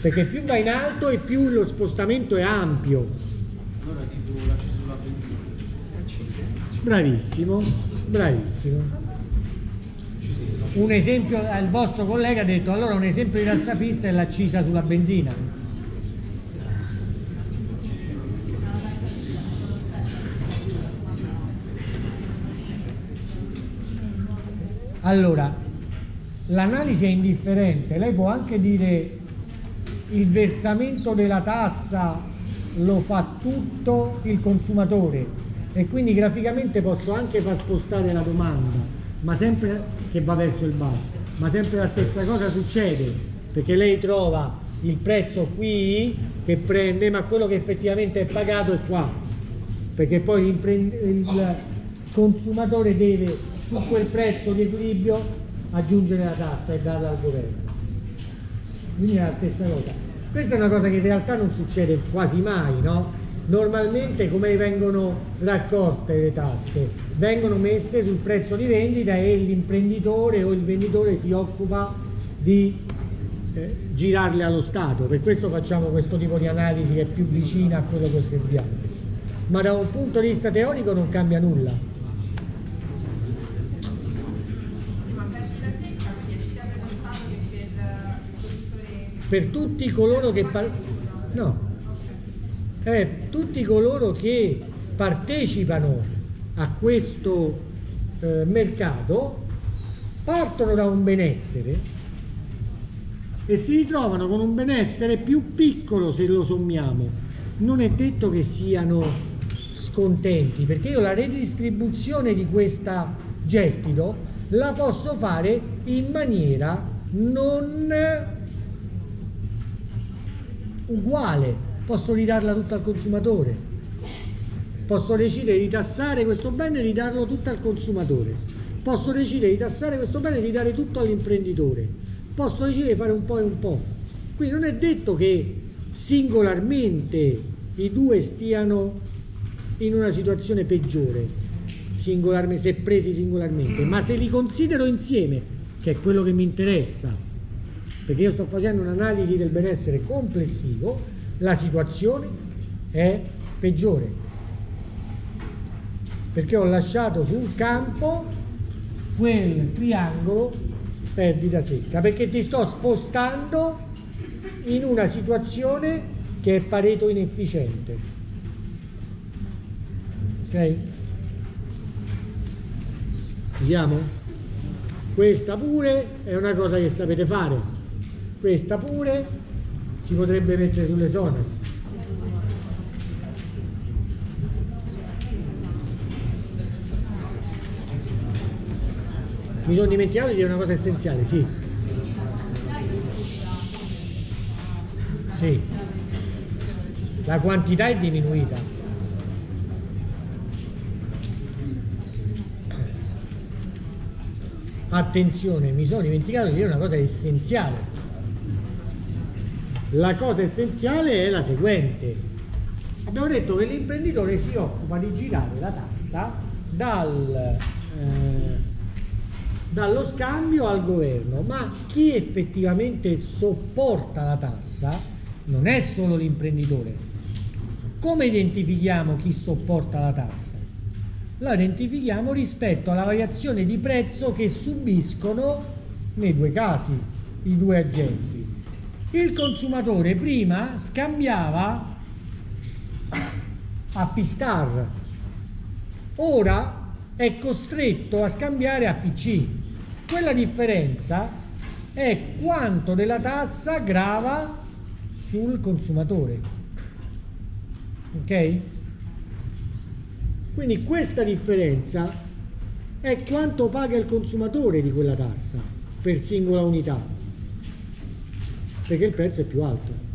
perché più va in alto e più lo spostamento è ampio. Allora tipo l'acciso sulla benzina. Bravissimo, bravissimo. Un esempio, il vostro collega ha detto allora un esempio di tassa fissa è l'accisa sulla benzina. Allora, l'analisi è indifferente, lei può anche dire il versamento della tassa lo fa tutto il consumatore. E quindi graficamente posso anche far spostare la domanda, ma sempre che va verso il basso, ma sempre la stessa cosa succede, perché lei trova il prezzo qui che prende, ma quello che effettivamente è pagato è qua, perché poi il consumatore deve su quel prezzo di equilibrio aggiungere la tassa e darla al governo. Quindi è la stessa cosa. Questa è una cosa che in realtà non succede quasi mai, no? Normalmente come vengono raccolte le tasse? Vengono messe sul prezzo di vendita e l'imprenditore o il venditore si occupa di eh, girarle allo Stato. Per questo facciamo questo tipo di analisi che è più vicina a quello che osserviamo. Ma da un punto di vista teorico non cambia nulla. Per tutti coloro che no, è tutti coloro che partecipano a questo eh, mercato partono da un benessere e si ritrovano con un benessere più piccolo se lo sommiamo. Non è detto che siano scontenti, perché io la redistribuzione di questa gettito la posso fare in maniera non uguale, posso ridarla tutta al consumatore. Posso decidere di tassare questo bene e ridarlo tutto al consumatore. Posso decidere di tassare questo bene e ridare tutto all'imprenditore. Posso decidere di fare un po' e un po'. Quindi non è detto che singolarmente i due stiano in una situazione peggiore, se presi singolarmente, ma se li considero insieme, che è quello che mi interessa, perché io sto facendo un'analisi del benessere complessivo, la situazione è peggiore. Perché ho lasciato sul campo quel triangolo perdita secca. Perché ti sto spostando in una situazione che è pareto inefficiente. Ok? Vediamo? Questa pure è una cosa che sapete fare questa pure si potrebbe mettere sulle zone Mi sono dimenticato di una cosa essenziale, sì. Sì. La quantità è diminuita. Attenzione, mi sono dimenticato di dire una cosa essenziale. La cosa essenziale è la seguente. Abbiamo detto che l'imprenditore si occupa di girare la tassa dal... Eh, dallo scambio al governo, ma chi effettivamente sopporta la tassa non è solo l'imprenditore. Come identifichiamo chi sopporta la tassa? La identifichiamo rispetto alla variazione di prezzo che subiscono nei due casi i due agenti. Il consumatore prima scambiava a Pistar, ora è costretto a scambiare a PC. Quella differenza è quanto della tassa grava sul consumatore. Ok? Quindi questa differenza è quanto paga il consumatore di quella tassa per singola unità, perché il prezzo è più alto.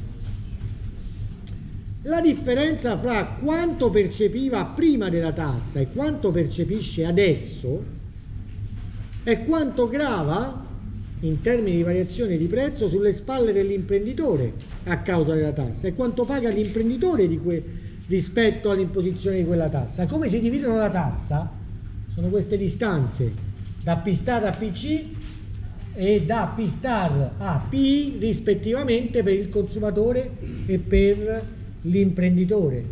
La differenza fra quanto percepiva prima della tassa e quanto percepisce adesso è quanto grava in termini di variazione di prezzo sulle spalle dell'imprenditore a causa della tassa e quanto paga l'imprenditore rispetto all'imposizione di quella tassa. Come si dividono la tassa? Sono queste distanze da P-Star a PC e da P-Star a P rispettivamente per il consumatore e per l'imprenditore.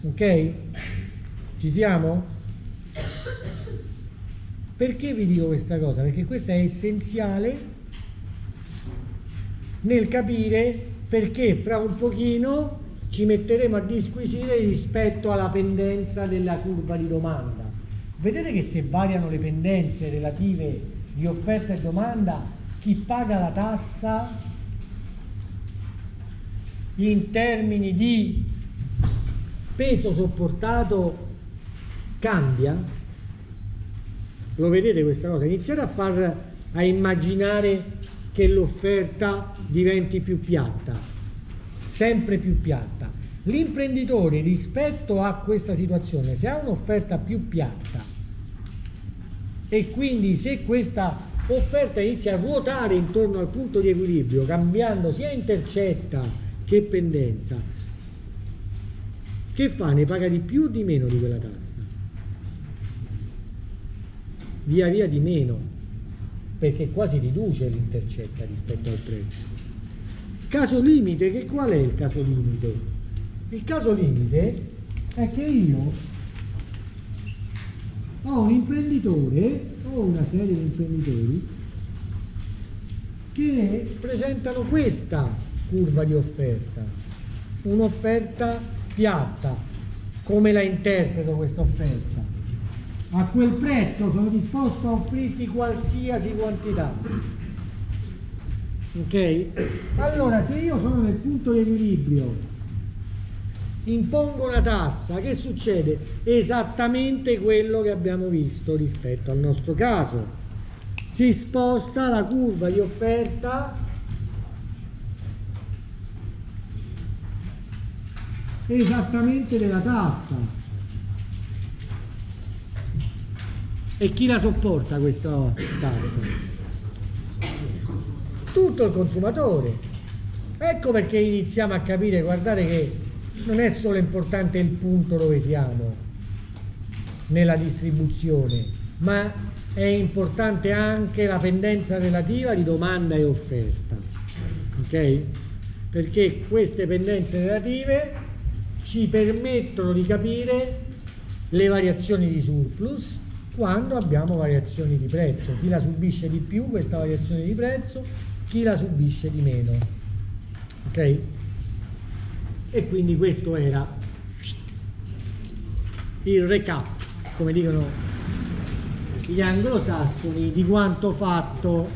Ok? Ci siamo? Perché vi dico questa cosa? Perché questa è essenziale nel capire perché fra un pochino ci metteremo a disquisire rispetto alla pendenza della curva di domanda. Vedete che se variano le pendenze relative di offerta e domanda, chi paga la tassa in termini di peso sopportato cambia? Lo vedete questa cosa? Iniziate a far a immaginare che l'offerta diventi più piatta, sempre più piatta. L'imprenditore rispetto a questa situazione, se ha un'offerta più piatta e quindi se questa offerta inizia a ruotare intorno al punto di equilibrio, cambiando sia intercetta che pendenza, che fa? Ne paga di più o di meno di quella tassa? via via di meno, perché quasi riduce l'intercetta rispetto al prezzo. Caso limite, che qual è il caso limite? Il caso limite è che io ho un imprenditore, o una serie di imprenditori, che presentano questa curva di offerta, un'offerta piatta. Come la interpreto questa offerta? A quel prezzo sono disposto a offrirti qualsiasi quantità. Ok? Allora, se io sono nel punto di equilibrio, impongo una tassa, che succede? Esattamente quello che abbiamo visto rispetto al nostro caso. Si sposta la curva di offerta esattamente della tassa. E chi la sopporta questa tassa? Tutto il consumatore. Ecco perché iniziamo a capire, guardate che non è solo importante il punto dove siamo nella distribuzione, ma è importante anche la pendenza relativa di domanda e offerta. Ok? Perché queste pendenze relative ci permettono di capire le variazioni di surplus quando abbiamo variazioni di prezzo. Chi la subisce di più questa variazione di prezzo, chi la subisce di meno. Ok? E quindi questo era il recap, come dicono gli anglosassoni, di quanto fatto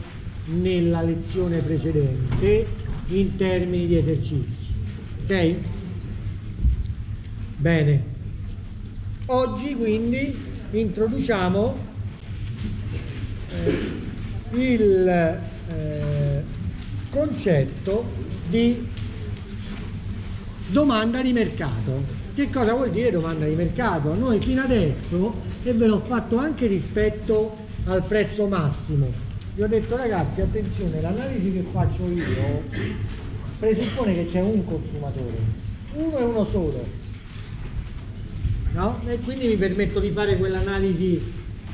nella lezione precedente in termini di esercizi. Ok? Bene. Oggi quindi introduciamo eh, il eh, concetto di domanda di mercato. Che cosa vuol dire domanda di mercato? Noi fino adesso, e ve l'ho fatto anche rispetto al prezzo massimo, vi ho detto ragazzi attenzione, l'analisi che faccio io presuppone che c'è un consumatore, uno e uno solo, no? E quindi mi permetto di fare quell'analisi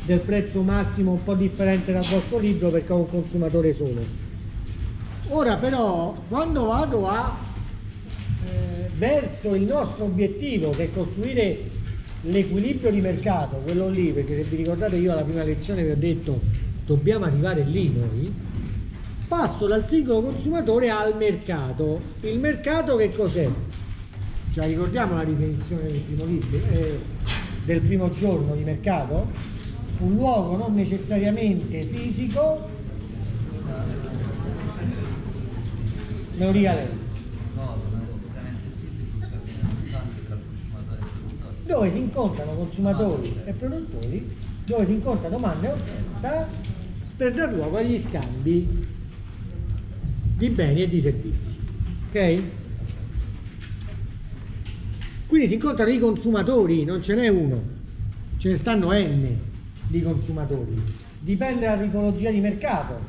del prezzo massimo un po' differente dal vostro libro perché ho un consumatore solo. Ora però, quando vado a verso il nostro obiettivo che è costruire l'equilibrio di mercato, quello lì, perché se vi ricordate io alla prima lezione vi ho detto dobbiamo arrivare lì noi, passo dal singolo consumatore al mercato. Il mercato che cos'è? La ricordiamo la definizione del primo, libro, eh, del primo giorno di mercato? Un luogo non necessariamente fisico, me lo dica lei. No, non necessariamente fisico, cammina costante tra consumatore e produttore. Dove si incontrano consumatori e produttori, dove si incontra domanda e offerta per dar luogo agli scambi di beni e di servizi. Ok? Quindi si incontrano i consumatori, non ce n'è uno, ce ne stanno N di consumatori. Dipende dalla tipologia di mercato,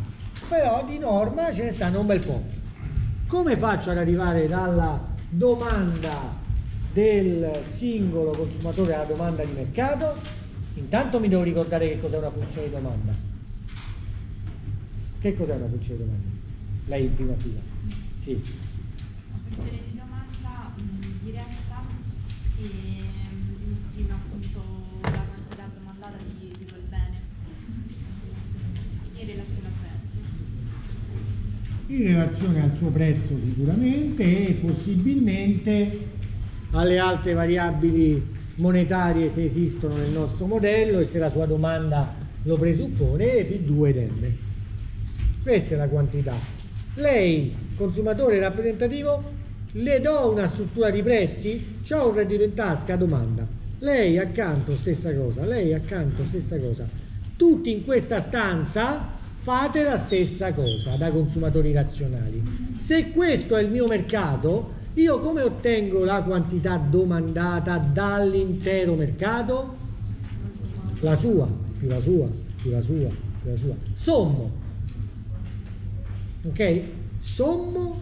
però di norma ce ne stanno un bel po'. Come faccio ad arrivare dalla domanda del singolo consumatore alla domanda di mercato? Intanto mi devo ricordare che cos'è una funzione di domanda. Che cos'è una funzione di domanda? Lei in prima fila. Sì. Una funzione di domanda mh, diretta che mh, esprime appunto la quantità domandata di, di quel bene in relazione al prezzo. in relazione al suo prezzo sicuramente e possibilmente alle altre variabili monetarie se esistono nel nostro modello e se la sua domanda lo presuppone, P2 ed M. Questa è la quantità. Lei, consumatore rappresentativo, le do una struttura di prezzi, c'ho un reddito in tasca, domanda. Lei accanto stessa cosa, lei accanto stessa cosa. Tutti in questa stanza fate la stessa cosa da consumatori razionali. Se questo è il mio mercato, io come ottengo la quantità domandata dall'intero mercato? La sua, più la sua, più la sua, più la sua. Sommo. Ok? Sommo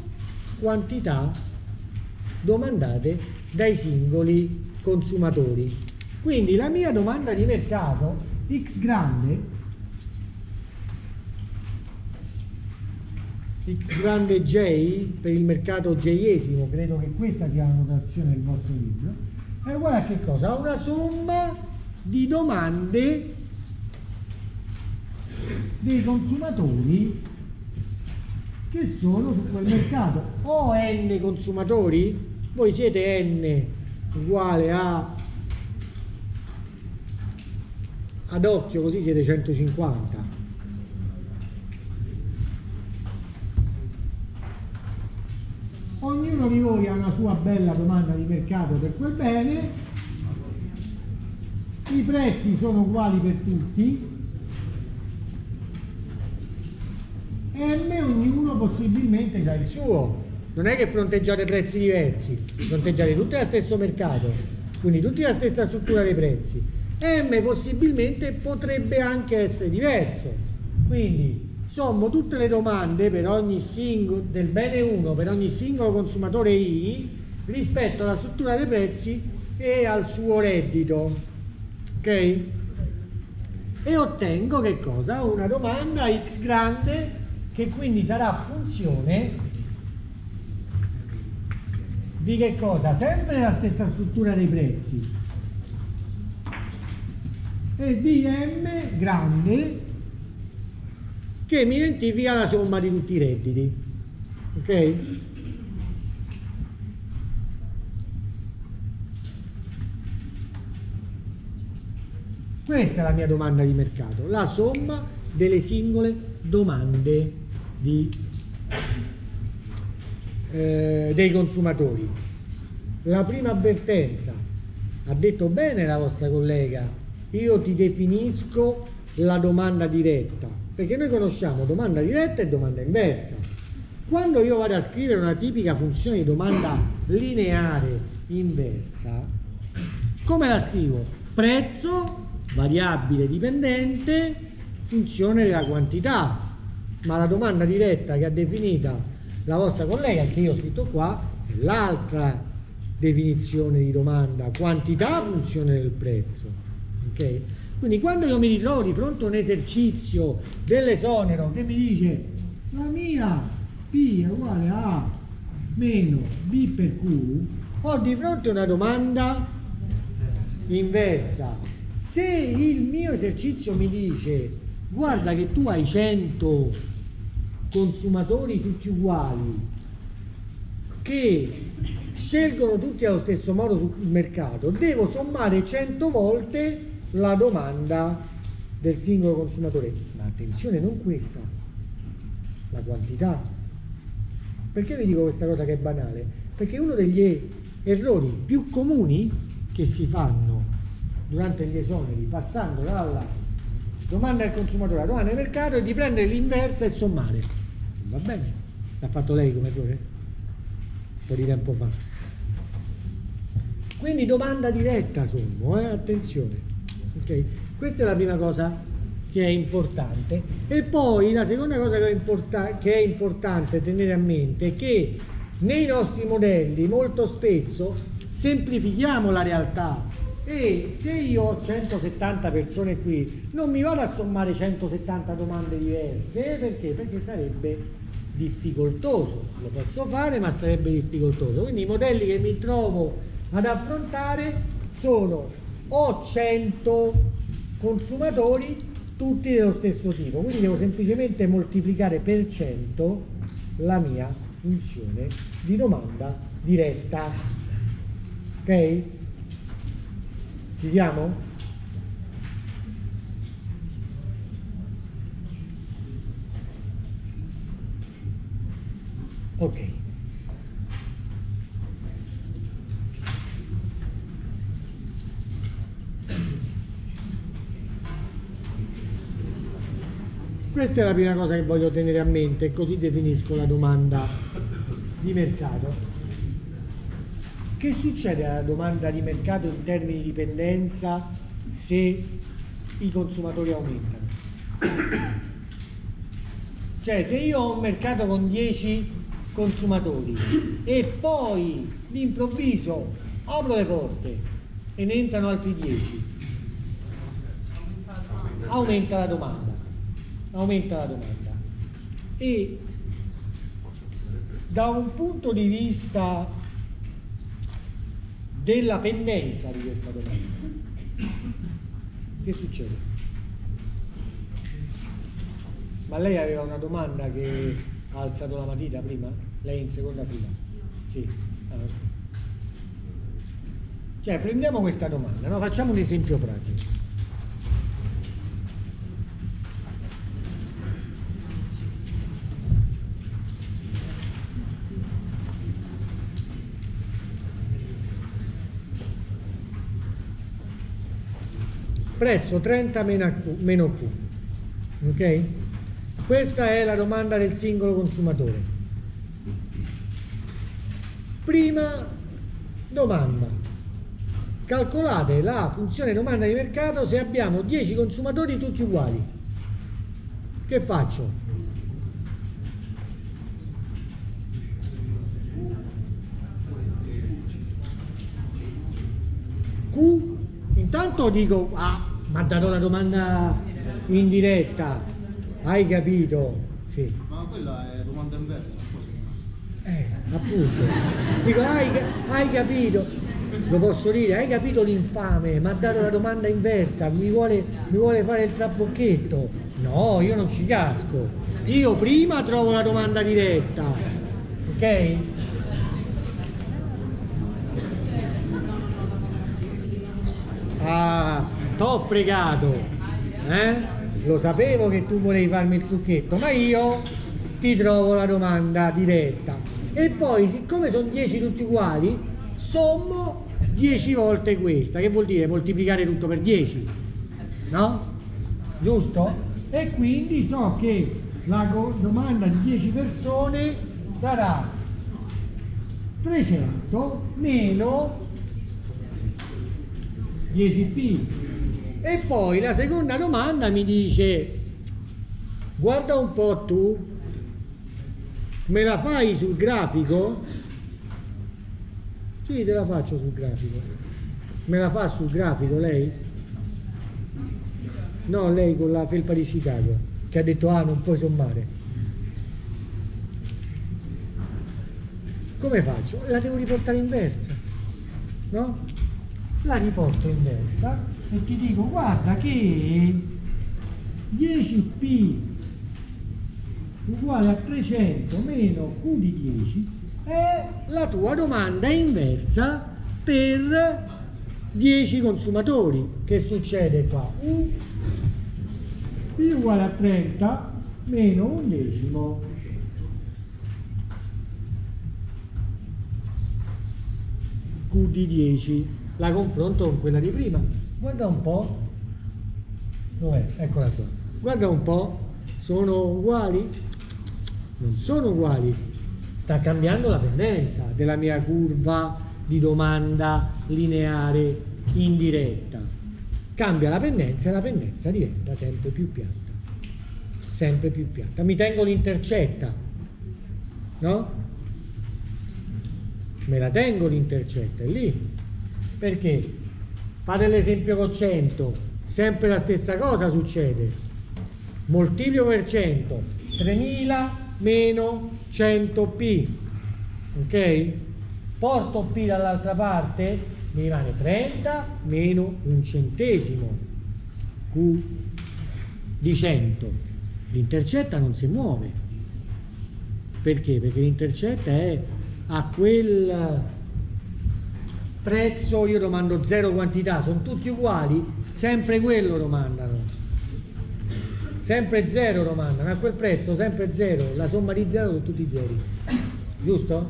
quantità domandate dai singoli consumatori. Quindi la mia domanda di mercato X grande X grande J per il mercato J-esimo, credo che questa sia la notazione del vostro libro, è uguale a che cosa? A una somma di domande dei consumatori che sono su quel mercato. O n consumatori, voi siete n uguale a ad occhio così siete 150. Ognuno di voi ha una sua bella domanda di mercato per quel bene, i prezzi sono uguali per tutti, M ognuno possibilmente ha il suo. Non è che fronteggiate prezzi diversi, fronteggiate tutti lo stesso mercato, quindi tutti la stessa struttura dei prezzi. M possibilmente potrebbe anche essere diverso. Quindi sommo tutte le domande per ogni singolo del bene 1 per ogni singolo consumatore I rispetto alla struttura dei prezzi e al suo reddito. Ok? E ottengo che cosa? Una domanda X grande che quindi sarà funzione di che cosa? Sempre la stessa struttura dei prezzi e di M grande che mi identifica la somma di tutti i redditi. Ok? Questa è la mia domanda di mercato, la somma delle singole domande di, eh, dei consumatori. La prima avvertenza, ha detto bene la vostra collega, io ti definisco la domanda diretta, perché noi conosciamo domanda diretta e domanda inversa. Quando io vado a scrivere una tipica funzione di domanda lineare inversa, come la scrivo? Prezzo, variabile dipendente, funzione della quantità. Ma la domanda diretta che ha definita la vostra collega, che io ho scritto qua, è l'altra definizione di domanda, quantità, funzione del prezzo. Ok? Quindi quando io mi ritrovo di fronte a un esercizio dell'esonero che mi dice la mia P è uguale a meno B per Q, ho di fronte una domanda inversa. Se il mio esercizio mi dice guarda che tu hai 100 consumatori tutti uguali che scelgono tutti allo stesso modo sul mercato, devo sommare 100 volte la domanda del singolo consumatore. Ma attenzione, non questa, la quantità. Perché vi dico questa cosa che è banale? Perché uno degli errori più comuni che si fanno durante gli esoneri, passando dalla domanda del consumatore alla domanda del mercato, è di prendere l'inversa e sommare. Va bene? L'ha fatto lei come errore? Un po' di tempo fa. Quindi domanda diretta sommo, eh? attenzione. Okay? Questa è la prima cosa che è importante. E poi la seconda cosa che è, importa- che è importante tenere a mente è che nei nostri modelli molto spesso semplifichiamo la realtà e se io ho 170 persone qui non mi vado a sommare 170 domande diverse perché? Perché sarebbe difficoltoso, lo posso fare ma sarebbe difficoltoso, quindi i modelli che mi trovo ad affrontare sono ho 100 consumatori tutti dello stesso tipo, quindi devo semplicemente moltiplicare per 100 la mia funzione di domanda diretta. Ok? Ci siamo? Ok. Questa è la prima cosa che voglio tenere a mente, così definisco la domanda di mercato. Che succede alla domanda di mercato in termini di dipendenza se i consumatori aumentano? Cioè se io ho un mercato con 10 consumatori e poi d'improvviso apro le porte e ne entrano altri 10, aumenta la domanda aumenta la domanda. E da un punto di vista della pendenza di questa domanda, che succede? Ma lei aveva una domanda che Ha alzato la matita prima? Lei in seconda fila? Sì. Ah, ok. Cioè, prendiamo questa domanda, no? facciamo un esempio pratico. Prezzo 30 meno Q. meno Q. Ok? Questa è la domanda del singolo consumatore. Prima domanda. Calcolate la funzione domanda di mercato se abbiamo 10 consumatori tutti uguali. Che faccio? Q, intanto dico, mi ha dato la domanda in diretta, hai capito? Sì. Ma quella è domanda inversa, Eh, appunto. Dico, hai, hai capito? Lo posso dire, hai capito l'infame? Mi ha dato la domanda inversa, mi vuole, mi vuole fare il trabocchetto. No, io non ci casco. Io prima trovo la domanda diretta. Ok? Ah, t'ho fregato. Eh? Lo sapevo che tu volevi farmi il trucchetto, ma io ti trovo la domanda diretta. E poi, siccome sono 10 tutti uguali, sommo 10 volte questa, che vuol dire moltiplicare tutto per 10, no? Giusto? E quindi so che la domanda di 10 persone sarà 300 meno 10p. E poi la seconda domanda mi dice, guarda un po' tu, me la fai sul grafico? Sì, te la faccio sul grafico. Me la fa sul grafico lei? No, lei con la felpa di Chicago, che ha detto ah non puoi sommare. Come faccio? La devo riportare inversa, no? La riporto inversa e ti dico guarda che 10p uguale a 300 meno q di 10 è la tua domanda inversa per 10 consumatori. Che succede qua? U p uguale a 30 meno un decimo q di 10. La confronto con quella di prima. Guarda un po'. Dov'è? Eccola qua. Guarda un po'. Sono uguali? Non sono uguali. Sta cambiando la pendenza della mia curva di domanda lineare indiretta. Cambia la pendenza e la pendenza diventa sempre più piatta. Sempre più piatta. Mi tengo l'intercetta, no? Me la tengo l'intercetta, è lì. Perché? Fate l'esempio con 100, sempre la stessa cosa succede. Moltiplico per 100, 3000 meno 100p, ok? Porto p dall'altra parte, mi rimane 30 meno un centesimo, q di 100. L'intercetta non si muove. Perché? Perché l'intercetta è a quel prezzo, io domando zero quantità, sono tutti uguali, sempre quello domandano. Sempre zero domandano, a quel prezzo sempre zero, la somma di zero sono tutti zeri. Giusto?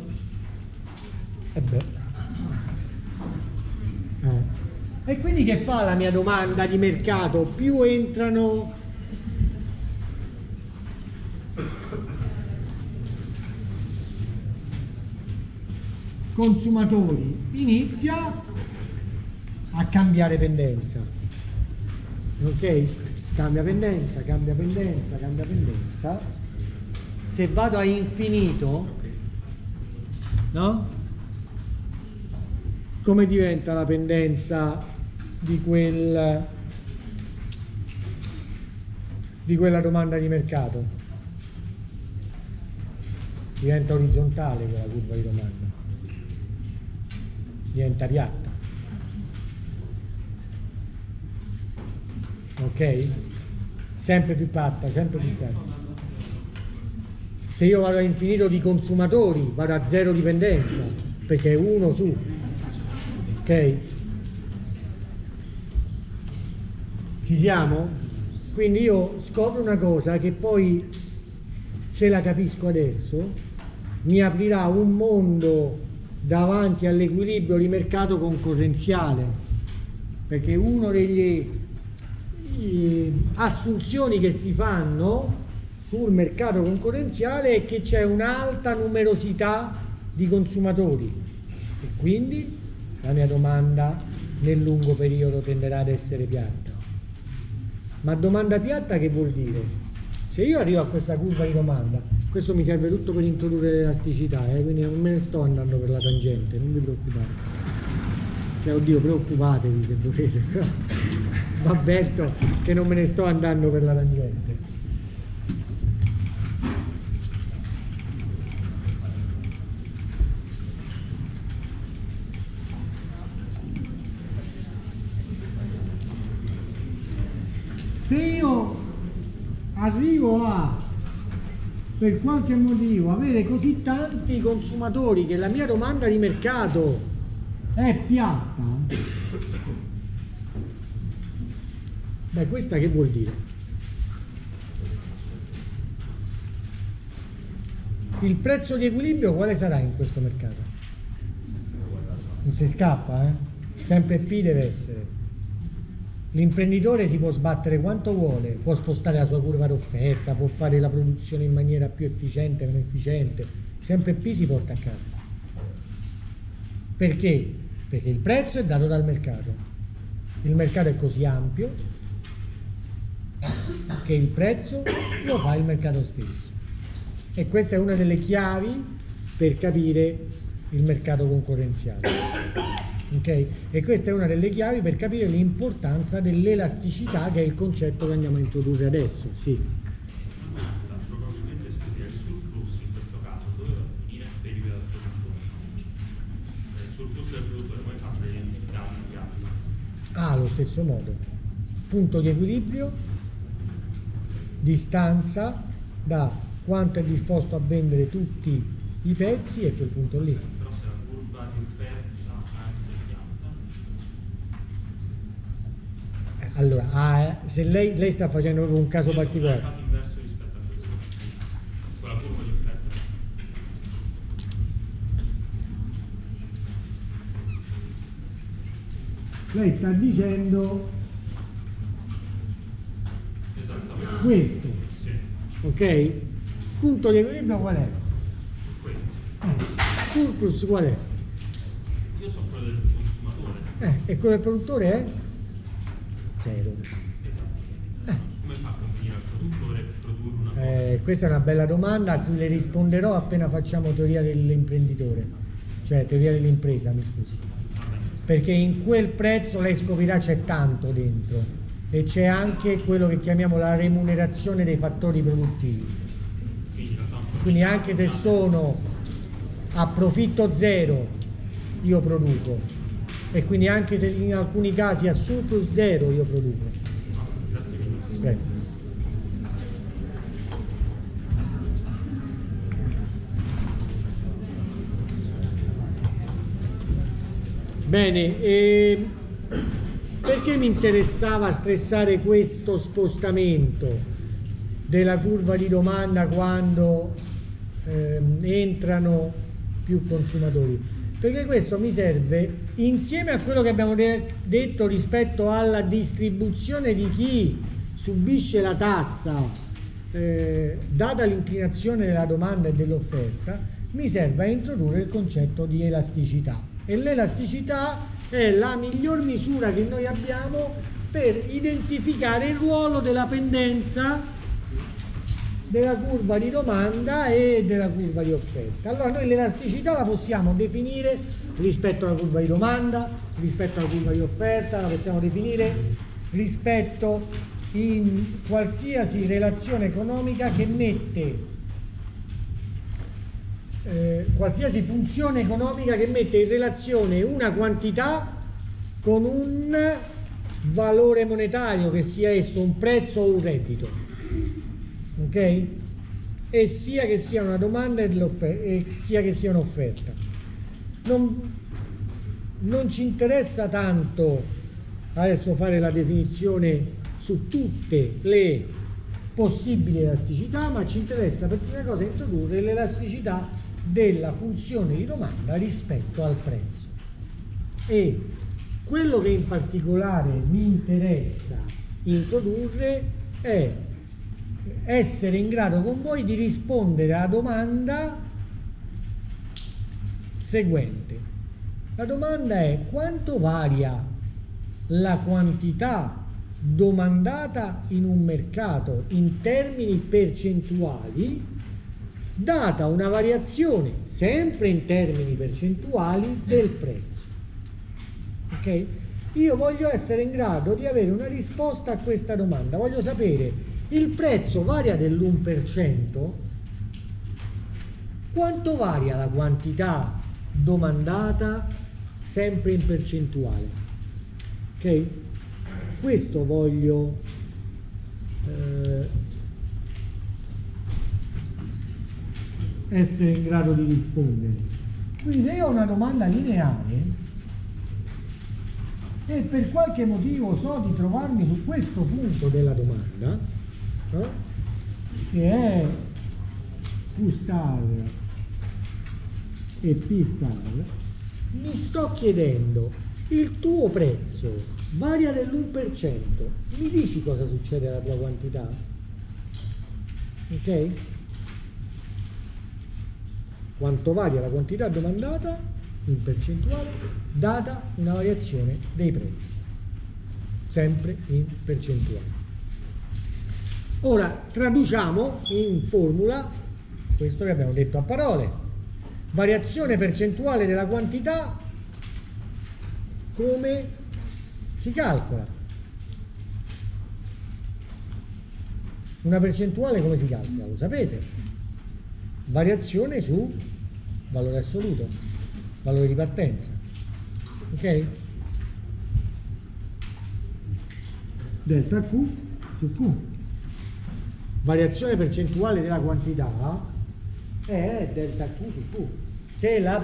E beh. Eh. E quindi che fa la mia domanda di mercato? Più entrano consumatori inizia a cambiare pendenza. Ok? Cambia pendenza cambia pendenza cambia pendenza. Se vado a infinito no? Come diventa la pendenza di quel di quella domanda di mercato? Diventa orizzontale quella curva di domanda diventa piatta. Ok? Sempre più piatta, sempre più piatta. Se io vado a infinito di consumatori, vado a zero dipendenza, perché è uno su. Ok? Ci siamo? Quindi io scopro una cosa che poi, se la capisco adesso, mi aprirà un mondo davanti all'equilibrio di mercato concorrenziale. Perché una delle eh, assunzioni che si fanno sul mercato concorrenziale è che c'è un'alta numerosità di consumatori e quindi la mia domanda nel lungo periodo tenderà ad essere piatta. Ma domanda piatta che vuol dire? Se io arrivo a questa curva di domanda, questo mi serve tutto per introdurre l'elasticità, eh, quindi non me ne sto andando per la tangente, non vi preoccupate. Cioè, oddio, preoccupatevi se volete, però avverto che non me ne sto andando per la tangente. Se io arrivo a, per qualche motivo, avere così tanti consumatori che la mia domanda di mercato è piatta, beh, questa che vuol dire? Il prezzo di equilibrio quale sarà in questo mercato? Non si scappa, eh? Sempre P deve essere. L'imprenditore si può sbattere quanto vuole, può spostare la sua curva d'offerta, può fare la produzione in maniera più efficiente, meno efficiente, sempre P si porta a casa. Perché? Perché il prezzo è dato dal mercato. Il mercato è così ampio che il prezzo lo fa il mercato stesso. E questa è una delle chiavi per capire il mercato concorrenziale. Ok? E questa è una delle chiavi per capire l'importanza dell'elasticità che è il concetto che andiamo a introdurre adesso. Sì. probabilmente studia il surplus in questo caso dove va a finire deriva dal produttore il surplus del produttore poi faccio l'identità variabile Ha allo stesso modo punto di equilibrio, distanza da quanto è disposto a vendere tutti i pezzi e quel punto lì. però se la curva di offerta anche piatta Eh, Allora, ah, se lei, lei sta facendo proprio un caso io particolare. caso inverso rispetto a questo con la curva di offerta Lei sta dicendo questo, sì ok? Punto di equilibrio qual è? questo Surplus qual è? io sono quello del consumatore Eh, e quello del produttore è? Zero. esatto come fa a convenire al produttore per produrre una cosa Eh, questa è una bella domanda a cui le risponderò appena facciamo teoria dell'imprenditore, cioè teoria dell'impresa, mi scusi. Perché in quel prezzo lei scoprirà c'è tanto dentro e c'è anche quello che chiamiamo la remunerazione dei fattori produttivi. Quindi anche se sono a profitto zero io produco e quindi anche se in alcuni casi a zero io produco. grazie mille Prego. Bene, e perché mi interessava stressare questo spostamento della curva di domanda quando ehm, entrano più consumatori? Perché questo mi serve insieme a quello che abbiamo de- detto rispetto alla distribuzione di chi subisce la tassa eh, data l'inclinazione della domanda e dell'offerta, mi serve a introdurre il concetto di elasticità. E l'elasticità è la miglior misura che noi abbiamo per identificare il ruolo della pendenza della curva di domanda e della curva di offerta. Allora noi l'elasticità la possiamo definire rispetto alla curva di domanda, rispetto alla curva di offerta, la possiamo definire rispetto in qualsiasi relazione economica che mette eh, qualsiasi funzione economica che mette in relazione una quantità con un valore monetario, che sia esso un prezzo o un reddito. Ok? e sia che sia una domanda e sia che sia un'offerta. Non, non ci interessa tanto adesso fare la definizione su tutte le possibili elasticità, ma ci interessa per prima cosa introdurre l'elasticità della funzione di domanda rispetto al prezzo. E quello che in particolare mi interessa introdurre è essere in grado con voi di rispondere alla domanda seguente. La domanda è quanto varia la quantità domandata in un mercato in termini percentuali data una variazione sempre in termini percentuali del prezzo. Ok? Io voglio essere in grado di avere una risposta a questa domanda. Voglio sapere il prezzo varia dell'1%, quanto varia la quantità domandata sempre in percentuale. Ok? Questo voglio eh, essere in grado di rispondere. Quindi se io ho una domanda lineare e per qualche motivo so di trovarmi su questo punto della domanda, che è Q star e P star, mi sto chiedendo il tuo prezzo varia dell'1%, mi dici cosa succede alla tua quantità? Ok? Quanto varia la quantità domandata in percentuale data una variazione dei prezzi, sempre in percentuale. Ora traduciamo in formula questo che abbiamo detto a parole. Variazione percentuale della quantità come si calcola? Una percentuale come si calcola? Lo sapete? Variazione su valore assoluto, valore di partenza. Ok? Delta Q su Q. Variazione percentuale della quantità è delta Q su Q. Se, la,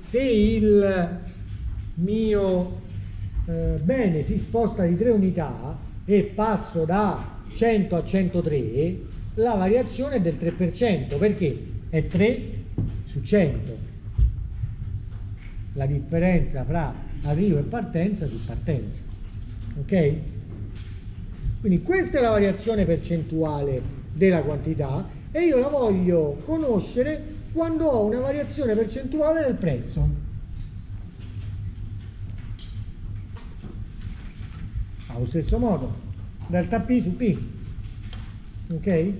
se il mio eh, bene si sposta di 3 unità e passo da 100 a 103, la variazione è del 3%, perché è 3 su 100. La differenza fra arrivo e partenza su partenza. Ok? Quindi questa è la variazione percentuale della quantità e io la voglio conoscere quando ho una variazione percentuale del prezzo. allo stesso modo delta P su P ok?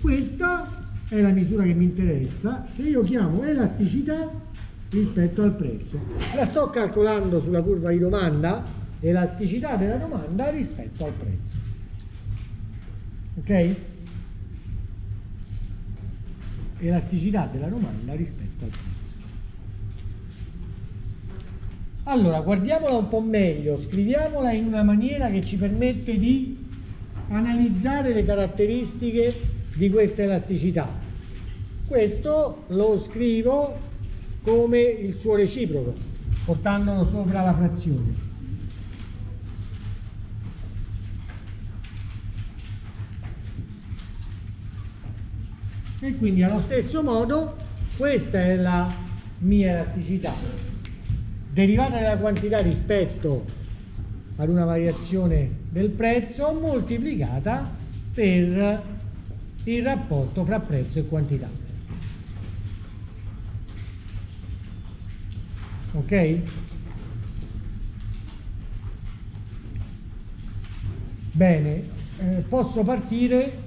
Questa è la misura che mi interessa che io chiamo elasticità rispetto al prezzo. La sto calcolando sulla curva di domanda elasticità della domanda rispetto al prezzo. Ok elasticità della domanda rispetto al prezzo allora, guardiamola un po' meglio, scriviamola in una maniera che ci permette di analizzare le caratteristiche di questa elasticità. Questo lo scrivo come il suo reciproco, portandolo sopra la frazione. E quindi allo stesso modo questa è la mia elasticità derivata della quantità rispetto ad una variazione del prezzo moltiplicata per il rapporto fra prezzo e quantità. Ok? Bene, eh, posso partire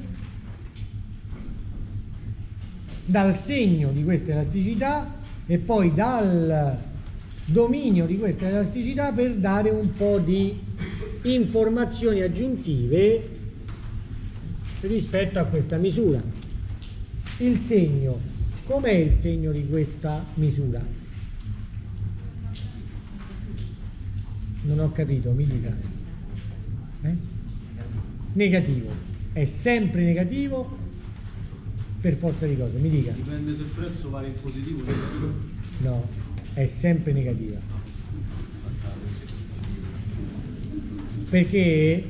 dal segno di questa elasticità e poi dal dominio di questa elasticità per dare un po' di informazioni aggiuntive rispetto a questa misura. Il segno, com'è il segno di questa misura? Non ho capito, mi dica. Eh? Negativo. È sempre negativo per forza di cose, mi dica. Dipende se il prezzo vale in positivo o negativo. No, è sempre negativa. Perché?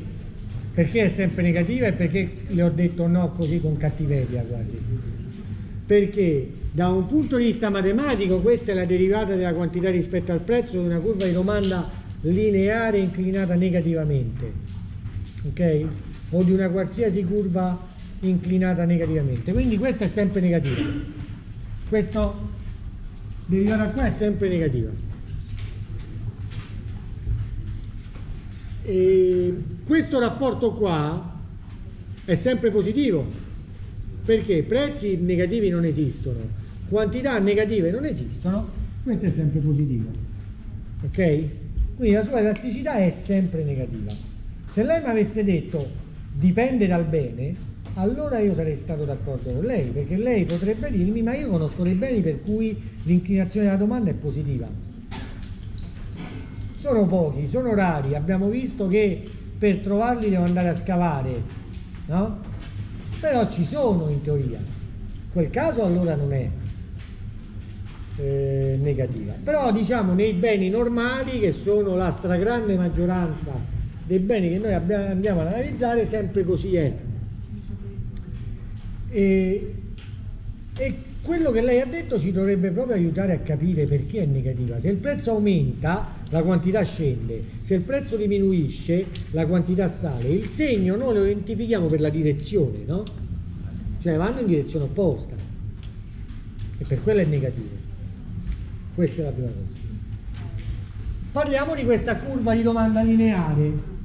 Perché è sempre negativa e perché le ho detto no così con cattiveria quasi. Perché da un punto di vista matematico questa è la derivata della quantità rispetto al prezzo di una curva di domanda lineare inclinata negativamente. Ok? O di una qualsiasi curva inclinata negativamente. Quindi questa è sempre negativa. Questa derivata qua è sempre negativa. E questo rapporto qua è sempre positivo perché prezzi negativi non esistono, quantità negative non esistono, questo è sempre positivo. Ok? Quindi la sua elasticità è sempre negativa. Se lei mi avesse detto dipende dal bene, allora io sarei stato d'accordo con lei, perché lei potrebbe dirmi ma io conosco dei beni per cui l'inclinazione della domanda è positiva. Sono pochi, sono rari, abbiamo visto che per trovarli devo andare a scavare, no? Però ci sono in teoria. Quel caso allora non è eh, negativa. Però diciamo nei beni normali, che sono la stragrande maggioranza dei beni che noi abbiamo- andiamo ad analizzare, sempre così è. E, e quello che lei ha detto ci dovrebbe proprio aiutare a capire perché è negativa. Se il prezzo aumenta, la quantità scende, se il prezzo diminuisce, la quantità sale. Il segno noi lo identifichiamo per la direzione, no? Cioè vanno in direzione opposta. E per quello è negativo. Questa è la prima cosa. Parliamo di questa curva di domanda lineare.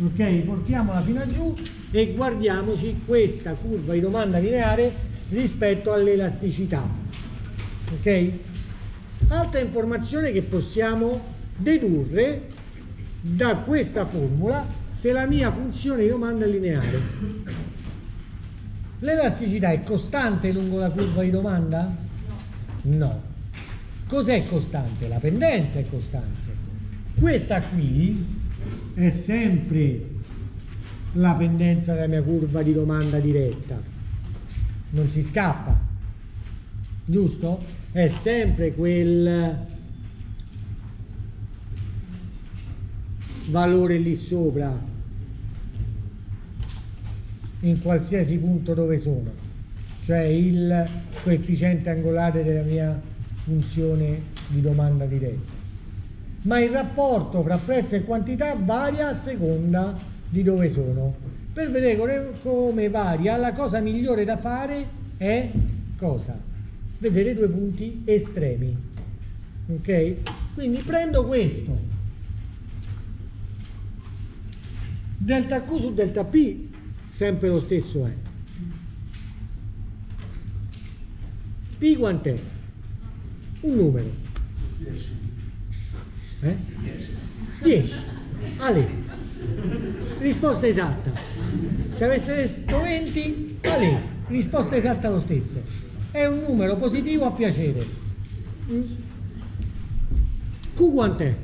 Ok, portiamola fino a giù e guardiamoci questa curva di domanda lineare rispetto all'elasticità. Ok? Altra informazione che possiamo dedurre da questa formula se la mia funzione di domanda è lineare. L'elasticità è costante lungo la curva di domanda? No. Cos'è costante? La pendenza è costante. Questa qui è sempre la pendenza della mia curva di domanda diretta. Non si scappa. Giusto? È sempre quel valore lì sopra in qualsiasi punto dove sono, cioè il coefficiente angolare della mia funzione di domanda diretta. Ma il rapporto fra prezzo e quantità varia a seconda di dove sono. Per vedere come- varia, la cosa migliore da fare è cosa? Vedere due punti estremi. Ok? Quindi prendo questo. Delta Q su delta P sempre lo stesso è. P quant'è? Un numero. Eh? 10. Ale. Risposta esatta. Se avesse detto 20, Ale. Risposta esatta lo stesso. È un numero positivo a piacere. Mm. Q quant'è?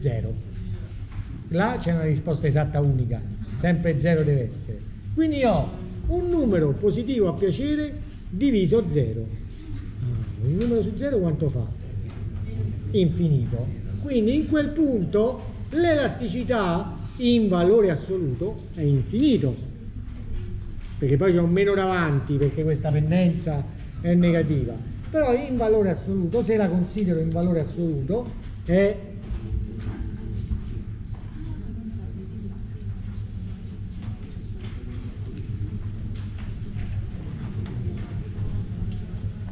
0. Là c'è una risposta esatta unica, sempre 0 deve essere. Quindi ho un numero positivo a piacere diviso 0. Il numero su 0 quanto fa? Infinito. Quindi in quel punto l'elasticità in valore assoluto è infinito. Perché poi c'è un meno davanti perché questa pendenza è negativa. Però in valore assoluto, se la considero in valore assoluto, è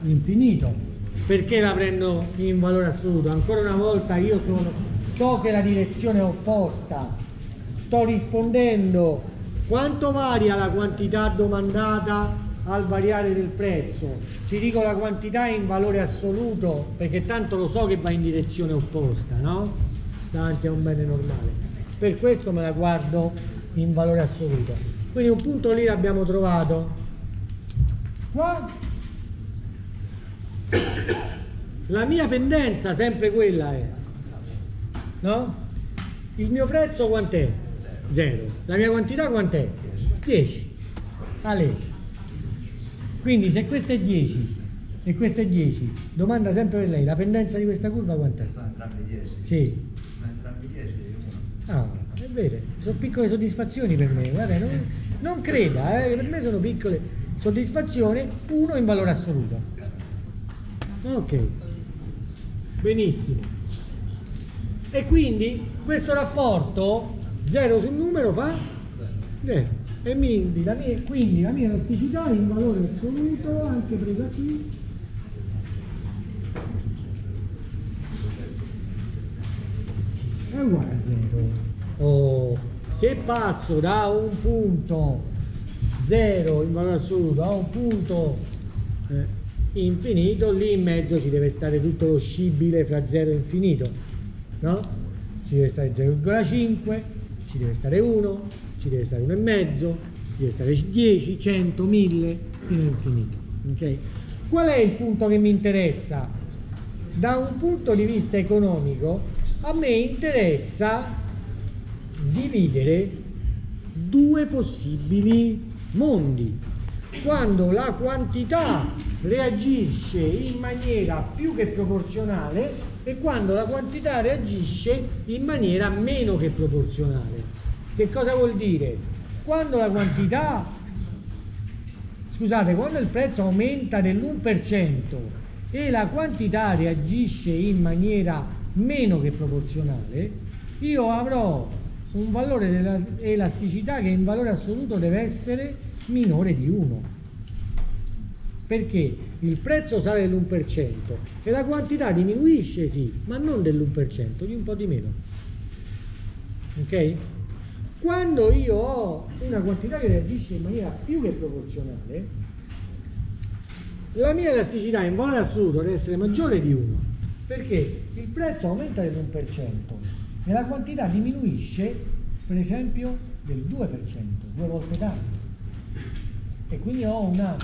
infinito. Perché la prendo in valore assoluto? Ancora una volta io sono, so che la direzione è opposta. Sto rispondendo quanto varia la quantità domandata al variare del prezzo. Ti dico la quantità in valore assoluto perché tanto lo so che va in direzione opposta, no? Davanti a un bene normale. Per questo me la guardo in valore assoluto. Quindi un punto lì l'abbiamo trovato. Qua la mia pendenza sempre quella è no? il mio prezzo quant'è? 0. La mia quantità quant'è? 10. Ale. Quindi se questo è 10 e questo è 10, domanda sempre per lei, la pendenza di questa curva quant'è? Sono entrambi 10. Sì. Sono entrambi 10 e uno. Ah, è vero, sono piccole soddisfazioni per me, guarda, non, non creda, eh, per me sono piccole soddisfazioni, uno in valore assoluto. Ok, benissimo. E quindi questo rapporto 0 sul numero fa 0 e quindi la mia, quindi la mia elasticità in valore assoluto, anche presa qui, è uguale a 0. Oh, se passo da un punto 0 in valore assoluto a un punto eh, infinito, lì in mezzo ci deve stare tutto lo scibile fra 0 e infinito, no? Ci deve stare 0,5, ci deve stare 1, ci deve stare 1,5, ci deve stare 10, 100, 1000, fino all'infinito. ok? Qual è il punto che mi interessa? Da un punto di vista economico, a me interessa dividere due possibili mondi. Quando la quantità reagisce in maniera più che proporzionale e quando la quantità reagisce in maniera meno che proporzionale. Che cosa vuol dire? Quando la quantità, scusate, quando il prezzo aumenta dell'1% e la quantità reagisce in maniera meno che proporzionale, io avrò un valore dell'elasticità che in valore assoluto deve essere minore di 1 perché il prezzo sale dell'1% e la quantità diminuisce sì, ma non dell'1%, di un po' di meno. Ok? Quando io ho una quantità che reagisce in maniera più che proporzionale, la mia elasticità in valore assoluto deve essere maggiore di 1, perché il prezzo aumenta dell'1% e la quantità diminuisce, per esempio, del 2%, due volte tanto. E quindi ho una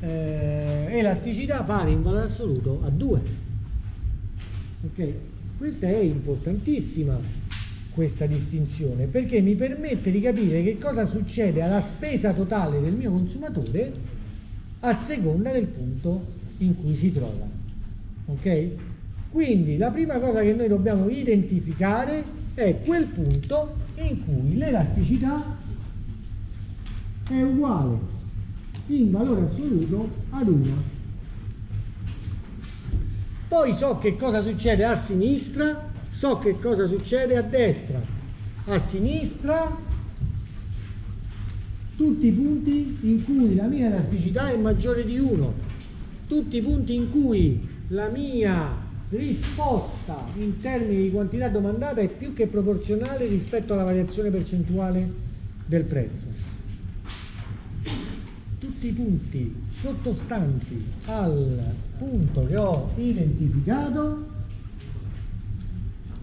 eh, elasticità pari in valore assoluto a 2. Ok? Questa è importantissima questa distinzione perché mi permette di capire che cosa succede alla spesa totale del mio consumatore a seconda del punto in cui si trova. Ok? Quindi la prima cosa che noi dobbiamo identificare è quel punto in cui l'elasticità è uguale in valore assoluto ad 1. Poi so che cosa succede a sinistra, so che cosa succede a destra. A sinistra tutti i punti in cui la mia elasticità è maggiore di 1, tutti i punti in cui la mia risposta in termini di quantità domandata è più che proporzionale rispetto alla variazione percentuale del prezzo tutti i punti sottostanti al punto che ho identificato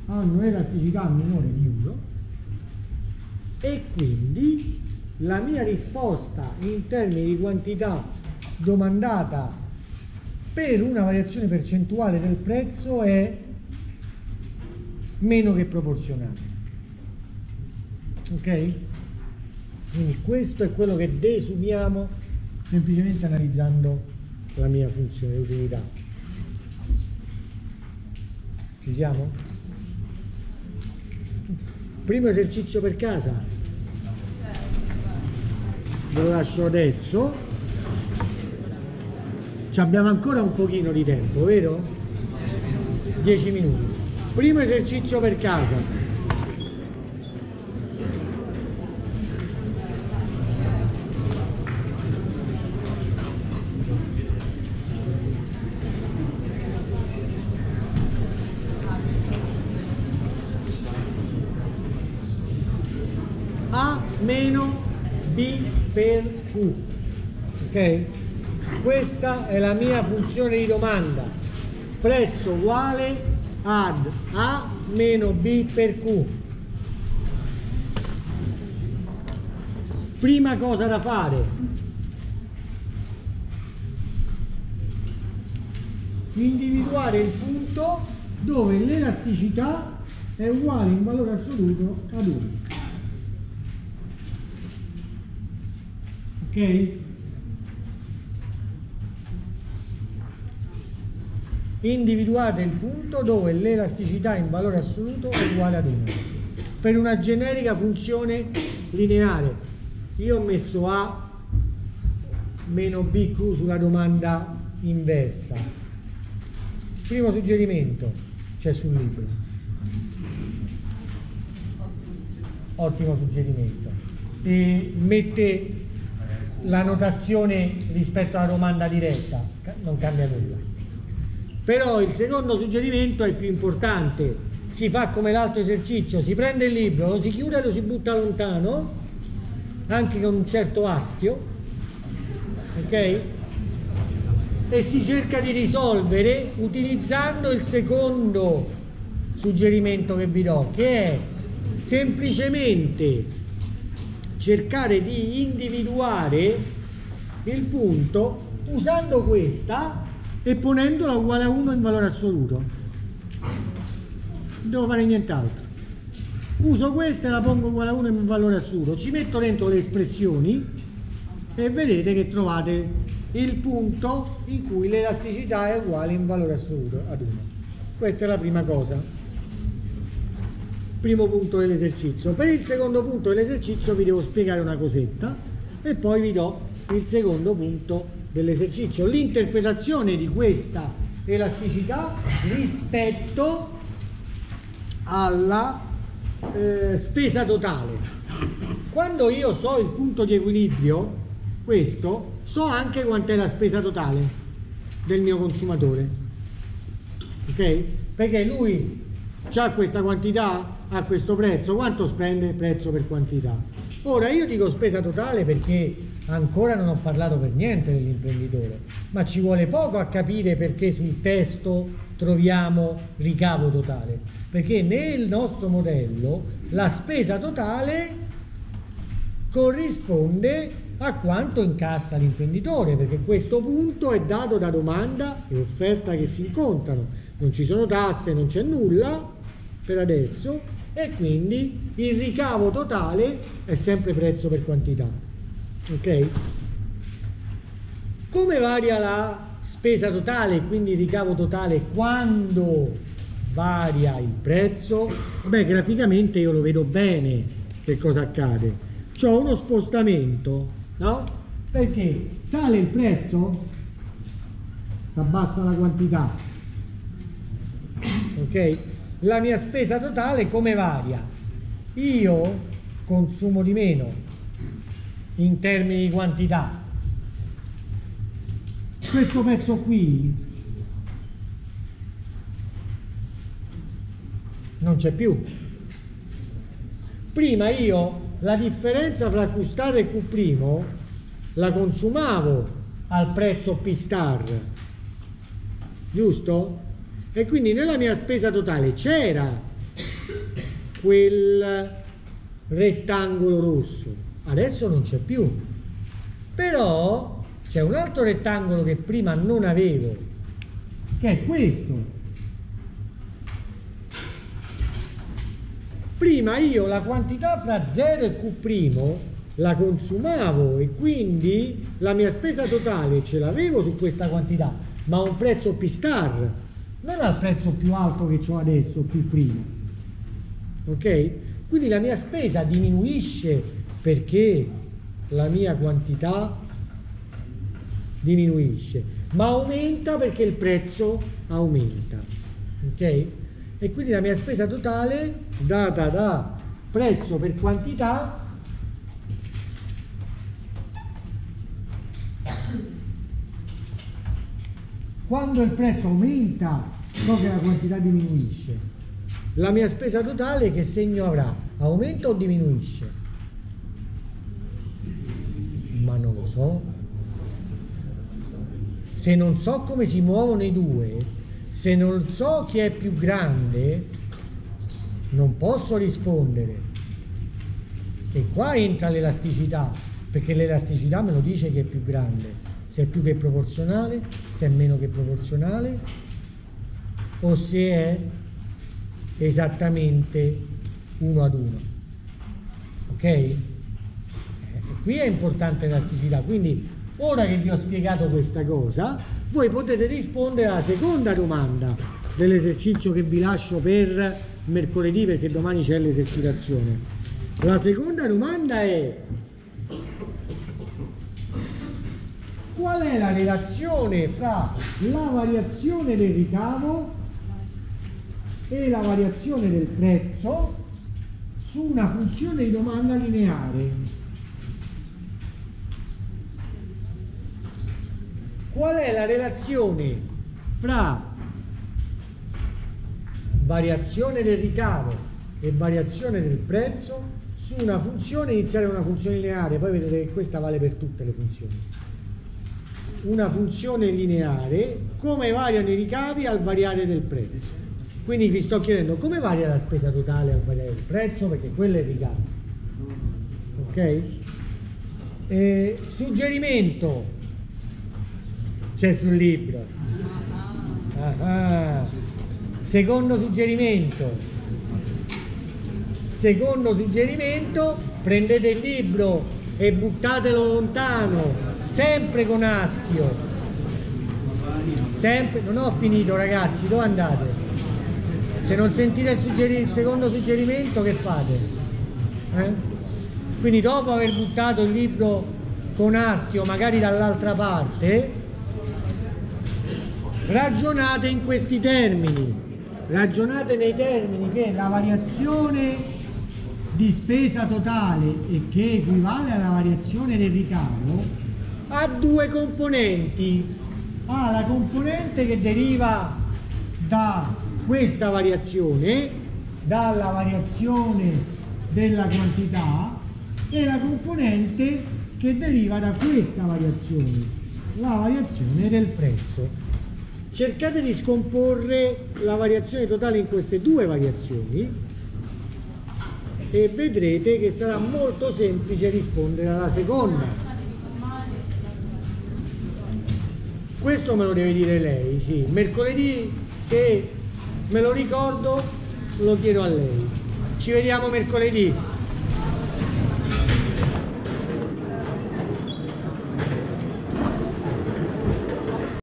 hanno elasticità minore di 1 e quindi la mia risposta in termini di quantità domandata per una variazione percentuale del prezzo è meno che proporzionale. Ok? Quindi questo è quello che desumiamo semplicemente analizzando la mia funzione di utilità. Ci siamo? Primo esercizio per casa. Lo lascio adesso. Ci abbiamo ancora un pochino di tempo, vero? 10 minuti. Primo esercizio per casa. Meno B per Q. Ok? Questa è la mia funzione di domanda. Prezzo uguale ad A meno B per Q. Prima cosa da fare. Individuare il punto dove l'elasticità è uguale in valore assoluto ad 1. Ok? Individuate il punto dove l'elasticità in valore assoluto è uguale ad 1 per una generica funzione lineare. Io ho messo A meno BQ sulla domanda inversa. Primo suggerimento c'è sul libro. Ottimo suggerimento. E mette la notazione rispetto alla domanda diretta, non cambia nulla. Però il secondo suggerimento è il più importante. Si fa come l'altro esercizio, si prende il libro, lo si chiude e lo si butta lontano, anche con un certo astio, ok? E si cerca di risolvere utilizzando il secondo suggerimento che vi do, che è semplicemente cercare di individuare il punto usando questa e ponendola uguale a 1 in valore assoluto. Non devo fare nient'altro. Uso questa e la pongo uguale a 1 in valore assoluto. Ci metto dentro le espressioni e vedete che trovate il punto in cui l'elasticità è uguale in valore assoluto ad 1. Questa è la prima cosa. Primo punto dell'esercizio. Per il secondo punto dell'esercizio vi devo spiegare una cosetta e poi vi do il secondo punto dell'esercizio. L'interpretazione di questa elasticità rispetto alla eh, spesa totale. Quando io so il punto di equilibrio, questo, so anche quant'è la spesa totale del mio consumatore. Ok? Perché lui ha questa quantità a questo prezzo, quanto spende prezzo per quantità? Ora io dico spesa totale perché ancora non ho parlato per niente dell'imprenditore, ma ci vuole poco a capire perché sul testo troviamo ricavo totale, perché nel nostro modello la spesa totale corrisponde a quanto incassa l'imprenditore, perché questo punto è dato da domanda e offerta che si incontrano, non ci sono tasse, non c'è nulla per adesso e quindi il ricavo totale è sempre prezzo per quantità. Ok? Come varia la spesa totale, quindi il ricavo totale, quando varia il prezzo? Beh, graficamente io lo vedo bene che cosa accade. C'ho uno spostamento, no? Perché sale il prezzo, si abbassa la quantità. Ok? La mia spesa totale come varia? Io consumo di meno in termini di quantità. Questo pezzo qui non c'è più. Prima io la differenza fra Q star e Q' la consumavo al prezzo P star, giusto? E quindi nella mia spesa totale c'era quel rettangolo rosso, adesso non c'è più. Però c'è un altro rettangolo che prima non avevo, che è questo. Prima io la quantità fra 0 e Q' la consumavo e quindi la mia spesa totale ce l'avevo su questa quantità, ma a un prezzo P star, non al prezzo più alto che ho adesso, più primo. Ok? Quindi la mia spesa diminuisce perché la mia quantità diminuisce, ma aumenta perché il prezzo aumenta. Ok? E quindi la mia spesa totale data da prezzo per quantità quando il prezzo aumenta so che la quantità diminuisce. La mia spesa totale che segno avrà aumenta o diminuisce? Ma non lo so. Se non so come si muovono i due se non so chi è più grande non posso rispondere. E qua entra l'elasticità perché l'elasticità me lo dice che è più grande. Se è più che proporzionale se è meno che proporzionale o se è esattamente uno ad uno ok? Eh, Qui è importante l'elasticità, quindi ora che vi ho spiegato questa cosa, voi potete rispondere alla seconda domanda dell'esercizio che vi lascio per mercoledì perché domani c'è l'esercitazione. La seconda domanda è qual è la relazione fra la variazione del ricavo e la variazione del prezzo su una funzione di domanda lineare. Qual è la relazione fra variazione del ricavo e variazione del prezzo su una funzione, iniziare una funzione lineare, poi vedete che questa vale per tutte le funzioni. Una funzione lineare, come variano i ricavi al variare del prezzo. Quindi vi sto chiedendo come varia la spesa totale al variare del prezzo, perché quello è il ricavo. Ok? Eh, suggerimento c'è sul libro. Ah, ah. Secondo suggerimento. Secondo suggerimento, prendete il libro e buttatelo lontano, sempre con Aschio. Sempre, non ho finito ragazzi, dove andate? Se non sentite il, suggeri- il secondo suggerimento che fate? Eh? Quindi dopo aver buttato il libro con Astio, magari dall'altra parte, ragionate in questi termini. Ragionate nei termini che la variazione di spesa totale e che equivale alla variazione del ricavo ha due componenti. Ha la componente che deriva da questa variazione, dalla variazione della quantità e la componente che deriva da questa variazione, la variazione del prezzo. Cercate di scomporre la variazione totale in queste due variazioni e vedrete che sarà molto semplice rispondere alla seconda. Questo me lo deve dire lei, sì. Mercoledì, se me lo ricordo, lo chiedo a lei. Ci vediamo mercoledì.